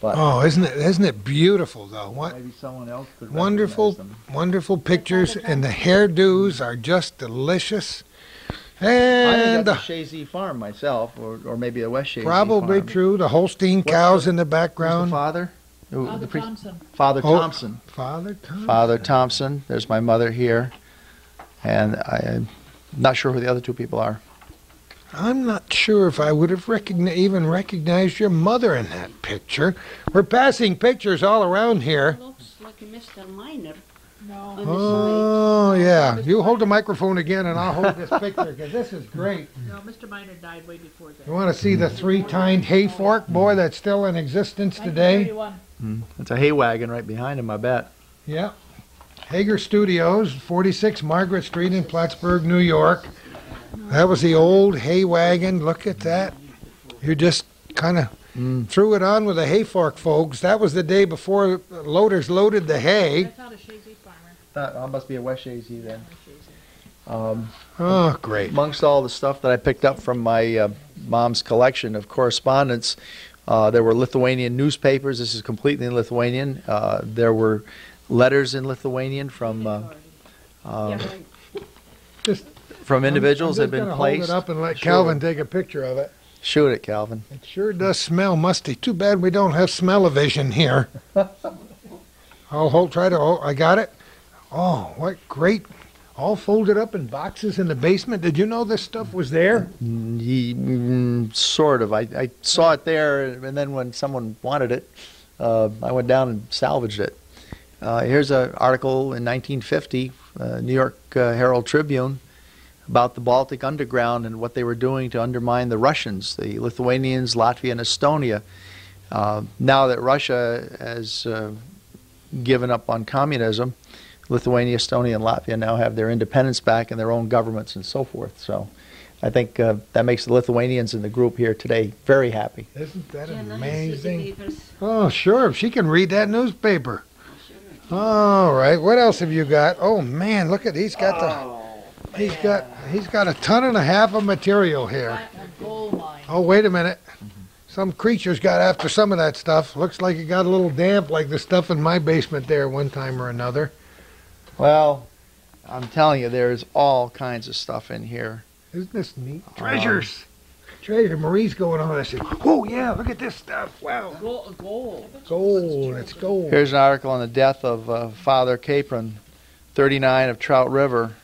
But Oh, isn't it isn't it beautiful though? What maybe someone else could wonderful, wonderful pictures, and the hairdos are just delicious. I think And that's the, uh, a Chazy farm myself, or, or maybe a West Chazy probably farm. true. The Holstein What's cows the- in the Who's the background. father? Who- Father the priest- Thompson. Father Oh. Thompson. Father Tom. Father Thompson. There's my mother here, and I, am not sure who the other two people are. I'm not sure if I would have recogni- even recognized your mother in that picture. We're passing pictures all around here. Looks like a Mr. Miner No. on the side. Oh yeah, you hold the microphone again, and I'll hold this picture because this is great. No, Mr. Miner died way before that. You want to see the three-tined hay fork, boy, that's still in existence today? 1931. It's a hay wagon right behind him, I bet. Yeah. Hager Studios, 46 Margaret Street in Plattsburgh, New York. That was the old hay wagon. Look at that. You just kind of Mm. threw it on with a hay fork, folks. That was the day before loaders loaded the I hay. found a Chazy farmer. That I must be a West Chazy then. Um, Oh, great. amongst all the stuff that I picked up from my uh, mom's collection of correspondence, uh, there were Lithuanian newspapers. This is completely in Lithuanian. Uh, there were letters in Lithuanian from uh, uh, Just- from individuals that I'm had been just gonna placed. Hold it up and let Sure. Calvin take a picture of it. Shoot it, Calvin. It sure does smell musty. Too bad we don't have smell-o-vision here. [LAUGHS] I'll hold, try to, oh, I got it. Oh, what great, all folded up in boxes in the basement. Did you know this stuff was there? Ye- mm, sort of. I, I saw it there, and then when someone wanted it, uh, I went down and salvaged it. Uh, here's an article in 1950, uh, New York uh, Herald Tribune, about the Baltic Underground and what they were doing to undermine the Russians, the Lithuanians, Latvia, and Estonia. Uh, now that Russia has uh, given up on communism, Lithuania, Estonia, and Latvia now have their independence back and their own governments and so forth. So I think uh, that makes the Lithuanians in the group here today very happy. Isn't that Can I see the amazing? Oh, sure, if she can read that newspaper. All right, what else have you got? Oh man, look at he's got the he's got he's got a ton and a half of material here. A gold mine. Oh, wait a minute. Some creatures got after some of that stuff. Looks like it got a little damp like the stuff in my basement there one time or another. Well, I'm telling you, there's all kinds of stuff in here. Isn't this neat? Treasures. Treasure. Marie's going on this. Oh yeah, look at this stuff. Wow. Gold. gold. Gold. It's gold. Here's an article on the death of uh, Father Capron, 39 of Trout River,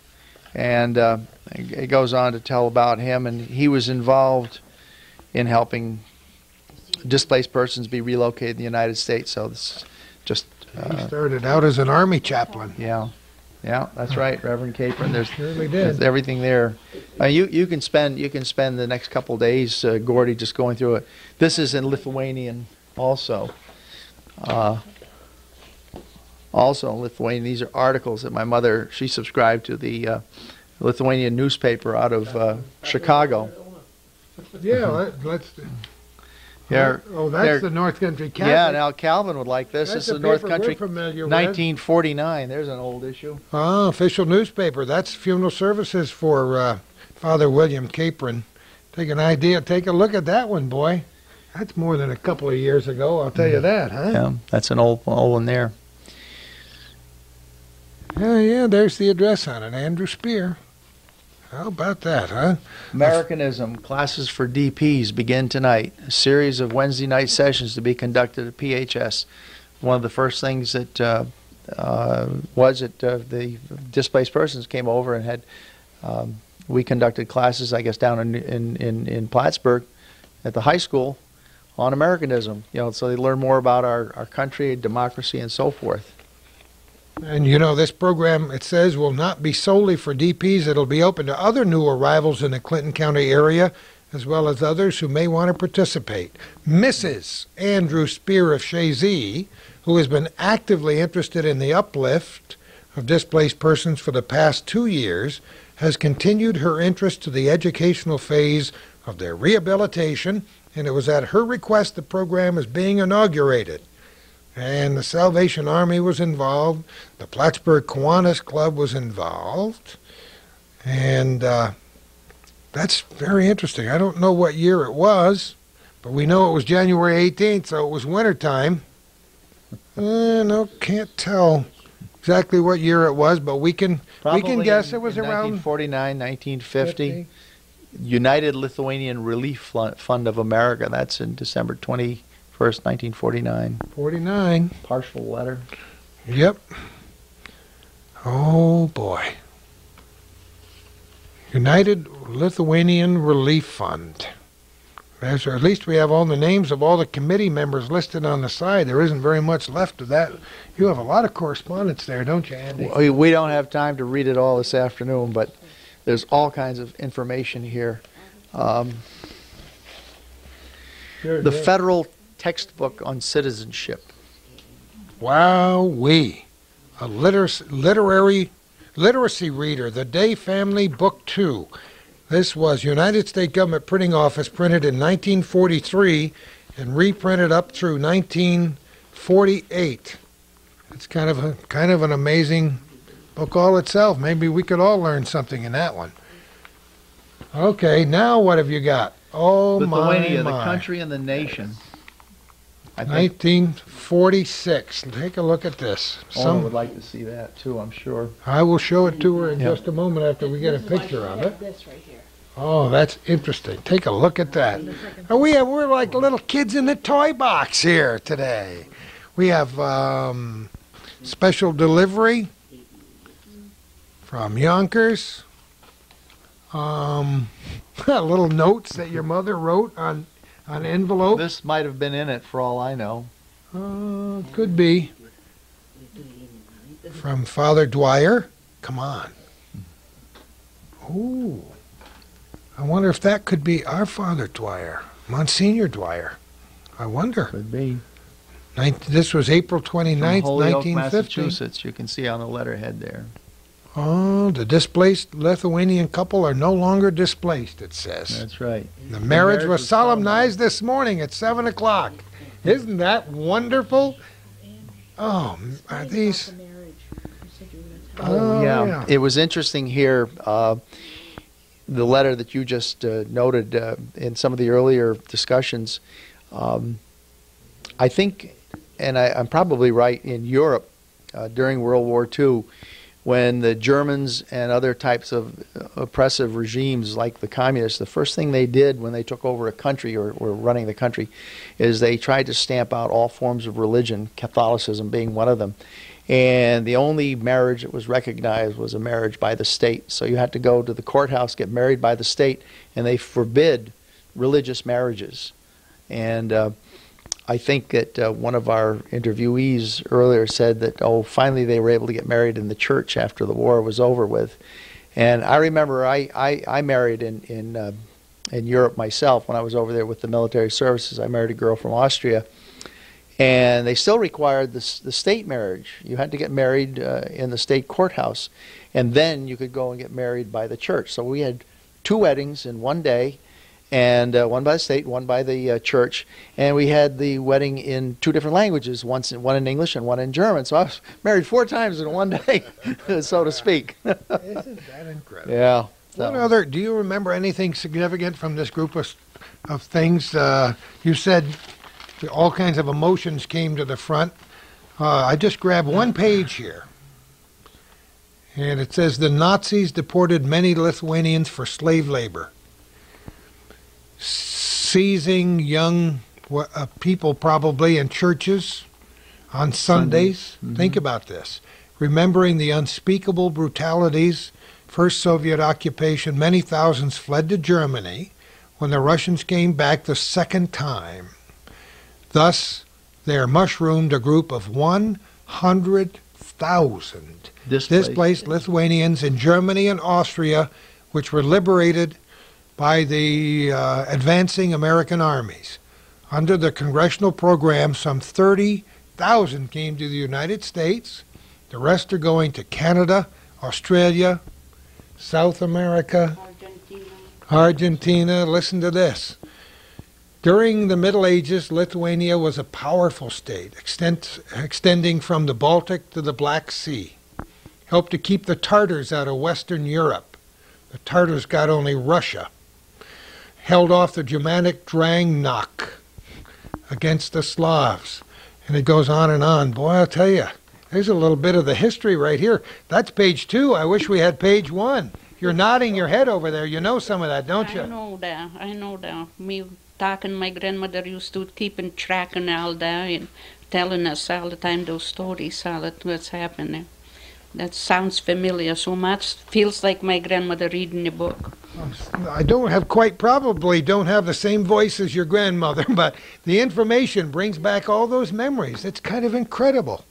and uh, it goes on to tell about him, and he was involved in helping displaced persons be relocated in the United States. So this is just, He uh, started out as an army chaplain. yeah, yeah, that's right, Reverend Capron. There's Surely There's everything there. Uh, you you can spend you can spend the next couple of days, uh, Gordy, just going through it. This is in Lithuanian also. Uh, also in Lithuanian, these are articles that my mother she subscribed to the uh, Lithuanian newspaper out of uh, Chicago. Yeah. Let, let's. Here, Oh, that's the North Country Catholic. yeah. Now Calvin would like this. That's this is a the North Country, We're familiar with. 1949. There's an old issue. Ah, official newspaper. That's funeral services for uh, Father William Capron. Take an idea. Take a look at that one, boy. That's more than a couple of years ago. I'll tell you that, huh? Yeah, that's an old old one there. Yeah, yeah. There's the address on it. Andrew Spear. How about that, huh? Americanism classes for DPs begin tonight. A series of Wednesday night sessions to be conducted at PHS. One of the first things that uh, uh, was that uh, the displaced persons came over and had um, we conducted classes, I guess, down in, in, in, in Plattsburgh at the high school on Americanism. You know, so they learn more about our, our country, democracy, and so forth. And you know, this program, it says, will not be solely for DPs. It'll be open to other new arrivals in the Clinton County area, as well as others who may want to participate. Mrs. Andrew Spear of Chazy, who has been actively interested in the uplift of displaced persons for the past two years, has continued her interest to the educational phase of their rehabilitation, and it was at her request the program is being inaugurated and the Salvation Army was involved. The Plattsburgh Kiwanis Club was involved, and uh, that's very interesting. I don't know what year it was, But we know it was January 18th, so it was wintertime. Uh, no, can't tell exactly what year it was, but we can we can guess in- it was around 1949, 1950. United Lithuanian Relief Fund of America. That's in December 21st, 1949. 49. Partial letter. Yep. Oh boy. United Lithuanian Relief Fund. There's, at least we have all the names of all the committee members listed on the side. There isn't very much left of that. You have a lot of correspondence there, don't you, Andy? We, we don't have time to read it all this afternoon, but there's all kinds of information here. Um, the federal textbook on citizenship. Wow, we A liter- literary literacy reader, The Day Family Book 2. This was United States Government Printing Office printed in 1943 and reprinted up through 1948. It's kind of a kind of an amazing book all itself. Maybe we could all learn something in that one. Okay, now what have you got? Oh Lithuania, my, the country and the nation. I think 1946. Take a look at this. Ona would like to see that too, I'm sure. I will show it to her in Yeah. just a moment after we get a picture of it. This right here. Oh, that's interesting. Take a look at that. And we have, we're like little kids in the toy box here today. We have um, special delivery from Yonkers. Um, [LAUGHS] little notes that your mother wrote on on envelope. This might have been in it for all I know. Uh, could be. From Father Dwyer. Come on. Ooh. I wonder if that could be our Father Dwyer, Monsignor Dwyer. I wonder. Could be. Nin- This was April From 29th, Holyoke, 1950. Massachusetts. You can see on the letterhead there. Oh, the displaced Lithuanian couple are no longer displaced, it says. That's right. The marriage marriage was was solemnized this morning at 7 o'clock. Isn't that wonderful? Oh, are these. Oh, yeah. yeah. It was interesting here, uh, the letter that you just uh, noted uh, in some of the earlier discussions. Um, I think, and I, I'm probably right, in Europe uh, during World War II, when the Germans and other types of oppressive regimes like the communists, the first thing they did when they took over a country or were running the country is they tried to stamp out all forms of religion, Catholicism being one of them. And the only marriage that was recognized was a marriage by the state. So you had to go to the courthouse, get married by the state, and they forbid religious marriages. And uh, I think that uh, one of our interviewees earlier said that, oh, finally they were able to get married in the church after the war was over with. And I remember I, I, I married in, in, uh, in Europe myself when I was over there with the military services. I married a girl from Austria. And they still required the, the state marriage. You had to get married uh, in the state courthouse, and then you could go and get married by the church. So we had two weddings in one day, and uh, one by the state, one by the uh, church. And we had the wedding in two different languages, once in, one in English and one in German. So I was married four times in one day, [LAUGHS] so to speak. [LAUGHS] Isn't that incredible? yeah. so- What other, do you remember anything significant from this group of, of things? Uh, you said all kinds of emotions came to the front. Uh, I just grabbed one page here. And it says the Nazis deported many Lithuanians for slave labor, seizing young uh, people probably in churches on Sundays. Think about this. Remembering the unspeakable brutalities first Soviet occupation, many thousands fled to Germany when the Russians came back the second time. Thus, there mushroomed a group of 100,000 Displaced. displaced Lithuanians in Germany and Austria, which were liberated by the uh, advancing American armies. Under the congressional program, some 30,000 came to the United States. The rest are going to Canada, Australia, South America, Argentina. Listen to this. During the Middle Ages, Lithuania was a powerful state, extent, extending from the Baltic to the Black Sea. Helped to keep the Tartars out of Western Europe. The Tartars got only Russia. Held off the Germanic Drang Knock against the Slavs. And it goes on and on. Boy, I'll tell you, there's a little bit of the history right here. That's page two. I wish we had page one. You're nodding your head over there. You know some of that, don't you? I know that. I know that. Me talking, my grandmother used to keep and track and all that and telling us all the time those stories, all that what's happening. That sounds familiar so much. Feels like my grandmother reading a book. I don't have quite probably don't have the same voice as your grandmother, [LAUGHS] but the information brings back all those memories. It's kind of incredible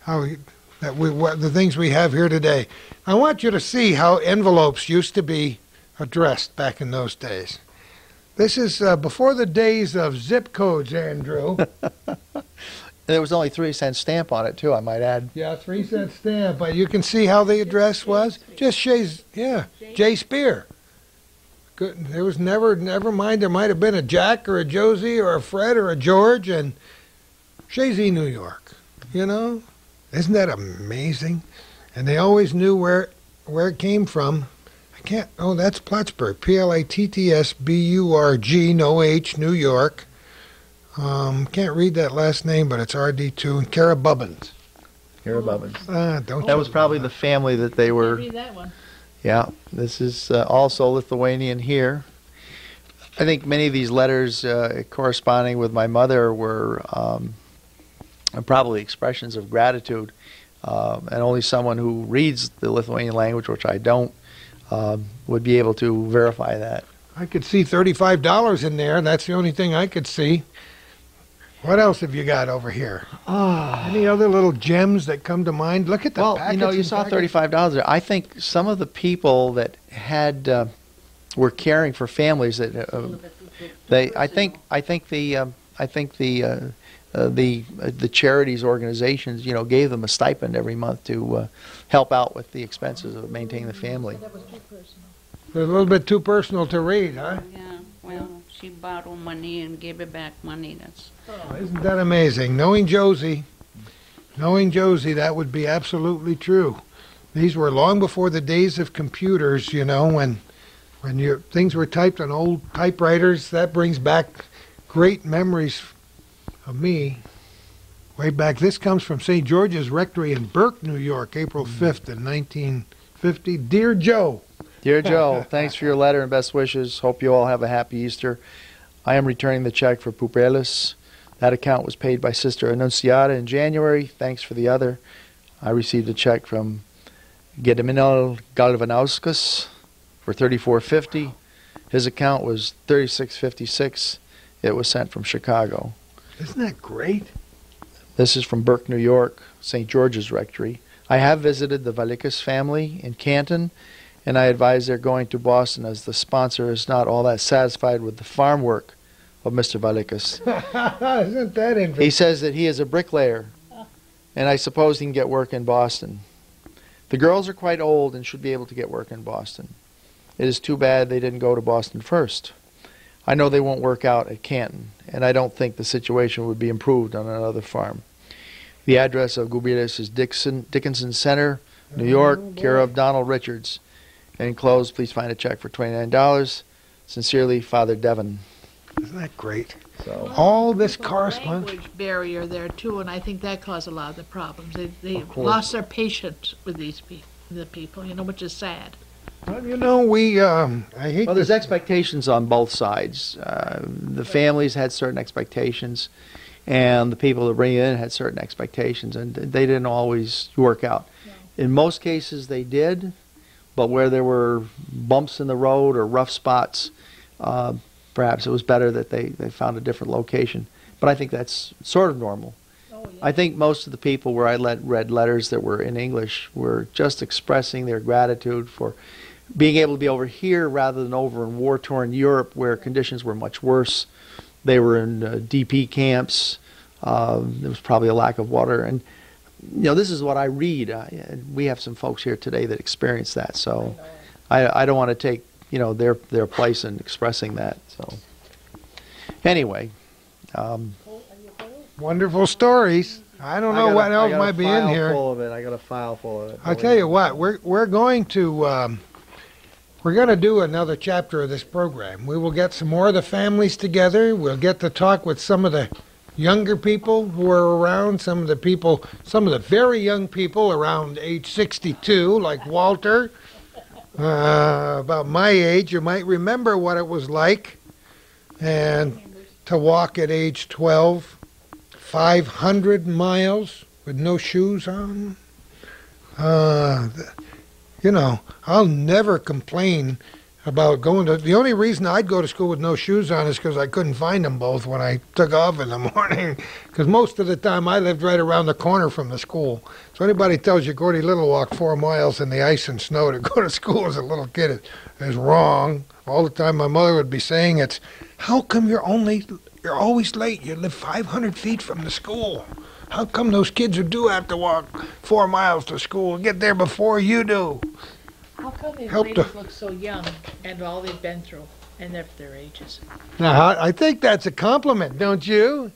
how we- that we what, the things we have here today. I want you to see how envelopes used to be addressed back in those days. This is uh, before the days of zip codes, Andrew. [LAUGHS] There was only three cent stamp on it too. I might add. yeah, three cent stamp, but you can see how the address was. Just Shay's, yeah, J. Spear. Good. There was never, never mind. There might have been a Jack or a Josie or a Fred or a George and Chazy, New York. You know, isn't that amazing? And they always knew where where it came from. I can't. Oh, that's Plattsburgh. P L A T T S B U R G, no H, New York. Um, can't read that last name, but it's R D two and Cara Bubbins. Here above it. Ah, don't. That you was probably the family that they were. Read that one. Yeah, this is uh, also Lithuanian here. I think many of these letters uh, corresponding with my mother were um, probably expressions of gratitude, um, and only someone who reads the Lithuanian language, which I don't, um, would be able to verify that. I could see thirty-five dollars in there. And that's the only thing I could see. What else have you got over here? Any other little gems that come to mind? Look at the well, you know, you saw packets. thirty-five dollars there. I think some of the people that had uh, were caring for families that uh, they, I think, I think the, um, I think the, uh, uh, the uh, the charities organizations, you know, gave them a stipend every month to uh, help out with the expenses of maintaining the family. It's a little bit too personal to read, huh? Yeah, well, she borrowed money and gave it back money. That's Oh, isn't that amazing? Knowing Josie, knowing Josie, that would be absolutely true. These were long before the days of computers, you know, when when you things were typed on old typewriters. That brings back great memories of me. Way back, this comes from St. George's Rectory in Burke, New York, April 5th in 1950. Dear Joe, Dear Joe, thanks for your letter and best wishes. Hope you all have a happy Easter. I am returning the check for Pupelis. That account was paid by Sister Annunciata in January. Thanks for the other. I received a check from Gediminal Galvanauskas for 34.50. His account was 36.56. It was sent from Chicago. isn't that great? This is from Burke, New York, St. George's Rectory. I have visited the Valikas family in Canton, and I advise they're going to Boston as the sponsor is not all that satisfied with the farm work of Mr. Valikas. [LAUGHS] isn't that interesting? He says that he is a bricklayer, and I suppose he can get work in Boston. The girls are quite old and should be able to get work in Boston. It is too bad they didn't go to Boston first. I know they won't work out at Canton, and I don't think the situation would be improved on another farm. The address of Gubiris is Dixon, Dickinson Center, New oh, York, care of Donald Richards. And enclosed, please find a check for $29. Sincerely, Father Devon. Isn't that great? So. All this There's a correspondence. Language barrier there too, and I think that caused a lot of the problems. They, they Of course. lost their patience with these people, the people, you know, which is sad. Well, you know, we, um, I hate Well, to there's expectations on both sides. Uh, the families had certain expectations, and the people that bring in had certain expectations, and they didn't always work out. In most cases, they did, but where there were bumps in the road or rough spots, uh, perhaps it was better that they, they found a different location. But I think that's sort of normal. Oh, I think most of the people where I let, read letters that were in English were just expressing their gratitude for being able to be over here rather than over in war torn Europe where conditions were much worse. They were in uh, DP camps. Um, there was probably a lack of water. And, you know, this is what I read. Uh, and we have some folks here today that experience that. So I, I don't want to take, you know, their, their place in expressing that. So anyway. Um, wonderful stories. I don't know what else might be in here. Full of it. I got a file full of it. I'll tell you what, we're we're going to um, we're going to do another chapter of this program. We will get some more of the families together. We'll get to talk with some of the younger people who were around, some of the people, some of the very young people around age 62, like Walter, uh, about my age, you might remember what it was like. And to walk at age 12, 500 miles with no shoes on. Uh, you know, I'll never complain about going to. The only reason I'd go to school with no shoes on is because I couldn't find them both when I took off in the [LAUGHS] morning. Because most of the time I lived right around the corner from the school. So anybody tells you Gordy Little walked four miles in the ice and snow to [LAUGHS] go to school as a little kid is, wrong. All the time my mother would be saying it's, how come you're only you're always late? You live 500 feet from the school. How come those kids who do have to walk four miles to school get there before you do? How come these Help ladies the- look so young and all they've been through and they're their ages? Now, I I think that's a compliment, don't you?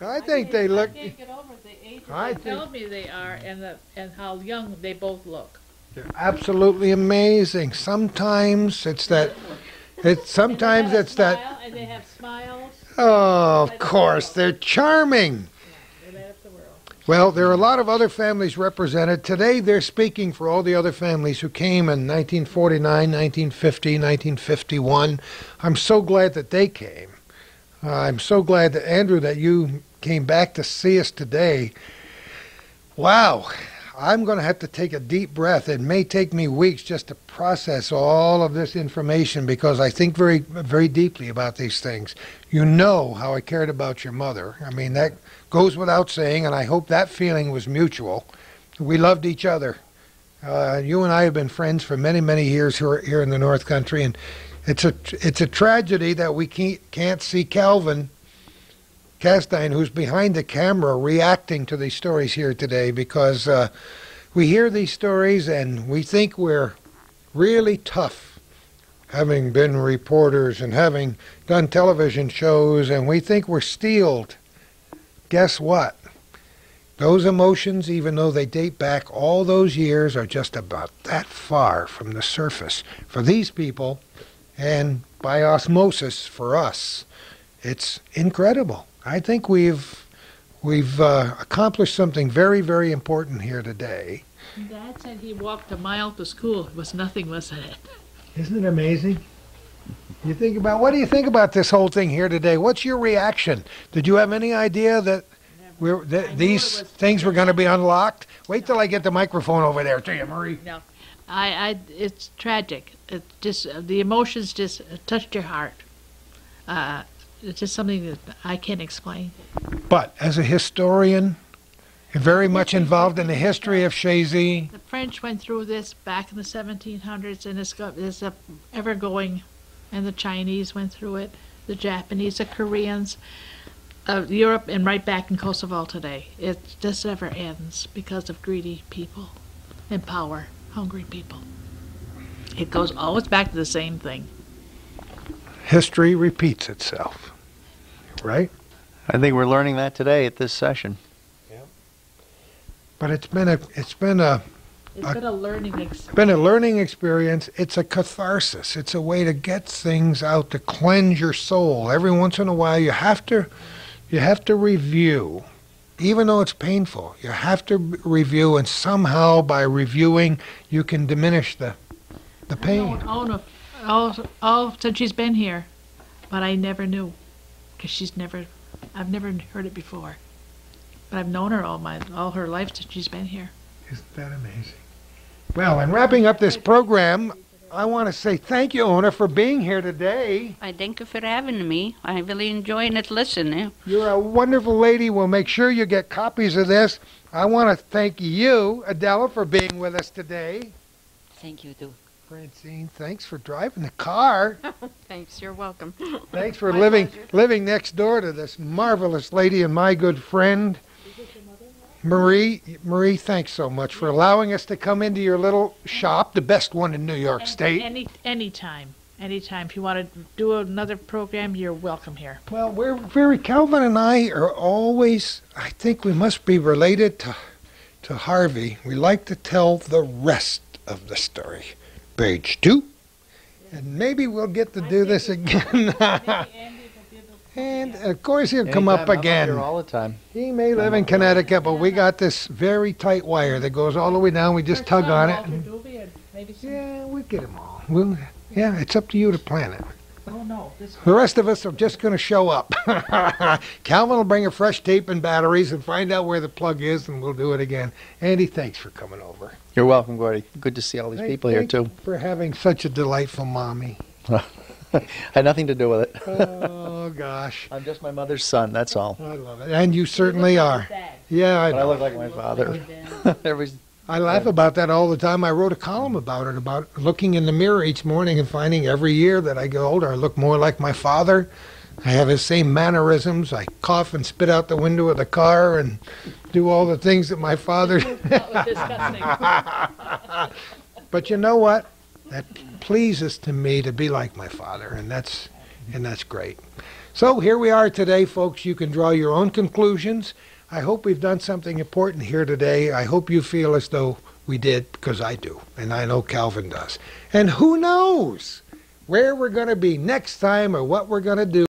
I think they look. I can't get over the age I they think- tell me they are and the and how young they both look. They're absolutely amazing. Sometimes it's that. It's sometimes And they have a it's that. smile, And they have smiles. Oh, of course, they're charming. They light up the world. Well, there are a lot of other families represented. Today, they're speaking for all the other families who came in 1949, 1950, 1951. I'm so glad that they came. Uh, I'm so glad that, Andrew, that you came back to see us today. Wow. I'm going to have to take a deep breath. It may take me weeks just to process all of this information because I think very, very deeply about these things. You know how I cared about your mother. I mean, that goes without saying, and I hope that feeling was mutual. We loved each other. Uh, you and I have been friends for many, many years here, here in the North Country, and it's a it's a tragedy that we can't, can't see Calvin Castine, who's behind the camera, reacting to these stories here today because uh, we hear these stories and we think we're really tough, having been reporters and having done television shows, and we think we're steeled. Guess what? Those emotions, even though they date back all those years, are just about that far from the surface for these people, and by osmosis for us. It's incredible. I think we've we've uh, accomplished something very, very important here today. Dad said he walked a mile to school. It was nothing, wasn't it? Isn't it amazing? You think about what do you think about this whole thing here today? What's your reaction? Did you have any idea that we're that these things were going to be unlocked? Wait till I get the microphone over there to you, Marie. I, I, it's tragic. It just uh, the emotions just uh, touched your heart. Uh, it's just something that I can't explain. But as a historian, very much involved in the history of Chazy, The French went through this back in the 1700s, and it's got it's a ever going. And the Chinese went through it, the Japanese, the Koreans, uh, Europe, and right back in Kosovo today. It just never ends because of greedy people and power hungry people. It goes always back to the same thing. history repeats itself. Right? I think we're learning that today at this session. Yeah. But it's been a it's been a It's I- been a learning experience. It's been a learning experience. It's a catharsis. It's a way to get things out to cleanse your soul. Every once in a while, you have to you have to review, even though it's painful. You have to review, and somehow by reviewing, you can diminish the the pain. Oh, no. All, all since she's been here, but I never knew, because she's never, I've never heard it before. But I've known her all my, all her life since she's been here. Isn't that amazing? Well, in wrapping up this program, I want to say thank you, Ona, for being here today. I thank you for having me. I really enjoying it listening. You're a wonderful lady. We'll make sure you get copies of this. I want to thank you, Adela, for being with us today. Thank you, too. Francine, thanks for driving the car. [LAUGHS] Thanks, you're welcome. Thanks for living living next door to this marvelous lady and my good friend. Marie, Marie, thanks so much for allowing us to come into your little shop, the best one in New York State. Any, anytime, anytime. If you want to do another program, you're welcome here. Well, we're very Calvin and I are always. I think we must be related to to Harvey. We like to tell the rest of the story. Page two, and maybe we'll get to do this again. [LAUGHS] [LAUGHS] And of course he'll Anytime, come up I'm here again. all the time. He may live in Connecticut, but we got this very tight wire that goes all the way down. We just tug on it. and- Maybe Yeah, we'll get them all. We'll, yeah, it's up to you to plan it. oh no, this The rest of us are just going to show up. [LAUGHS] Calvin will bring a fresh tape and batteries and find out where the plug is, and we'll do it again. Andy, thanks for coming over. You're welcome, Gordy. Good to see all these Hey, people here thank too. you For having such a delightful mommy. [LAUGHS] Had nothing to do with it. Oh gosh, [LAUGHS] I'm just my mother's son. That's all. I love it, and you certainly are. Yeah, I But I know. look like my father. [LAUGHS] Everybody's I laugh about that all the time. I wrote a column about it, about looking in the mirror each morning and finding every year that I get older, I look more like my father. I have his same mannerisms. I cough and spit out the window of the car and do all the things that my father. [LAUGHS] That disgusting. [LAUGHS] But you know what? That pleases to me to be like my father, and that's and that's great. So here we are today, folks. You can draw your own conclusions. I hope we've done something important here today. I hope you feel as though we did, because I do, and I know Calvin does. And who knows where we're going to be next time or what we're going to do.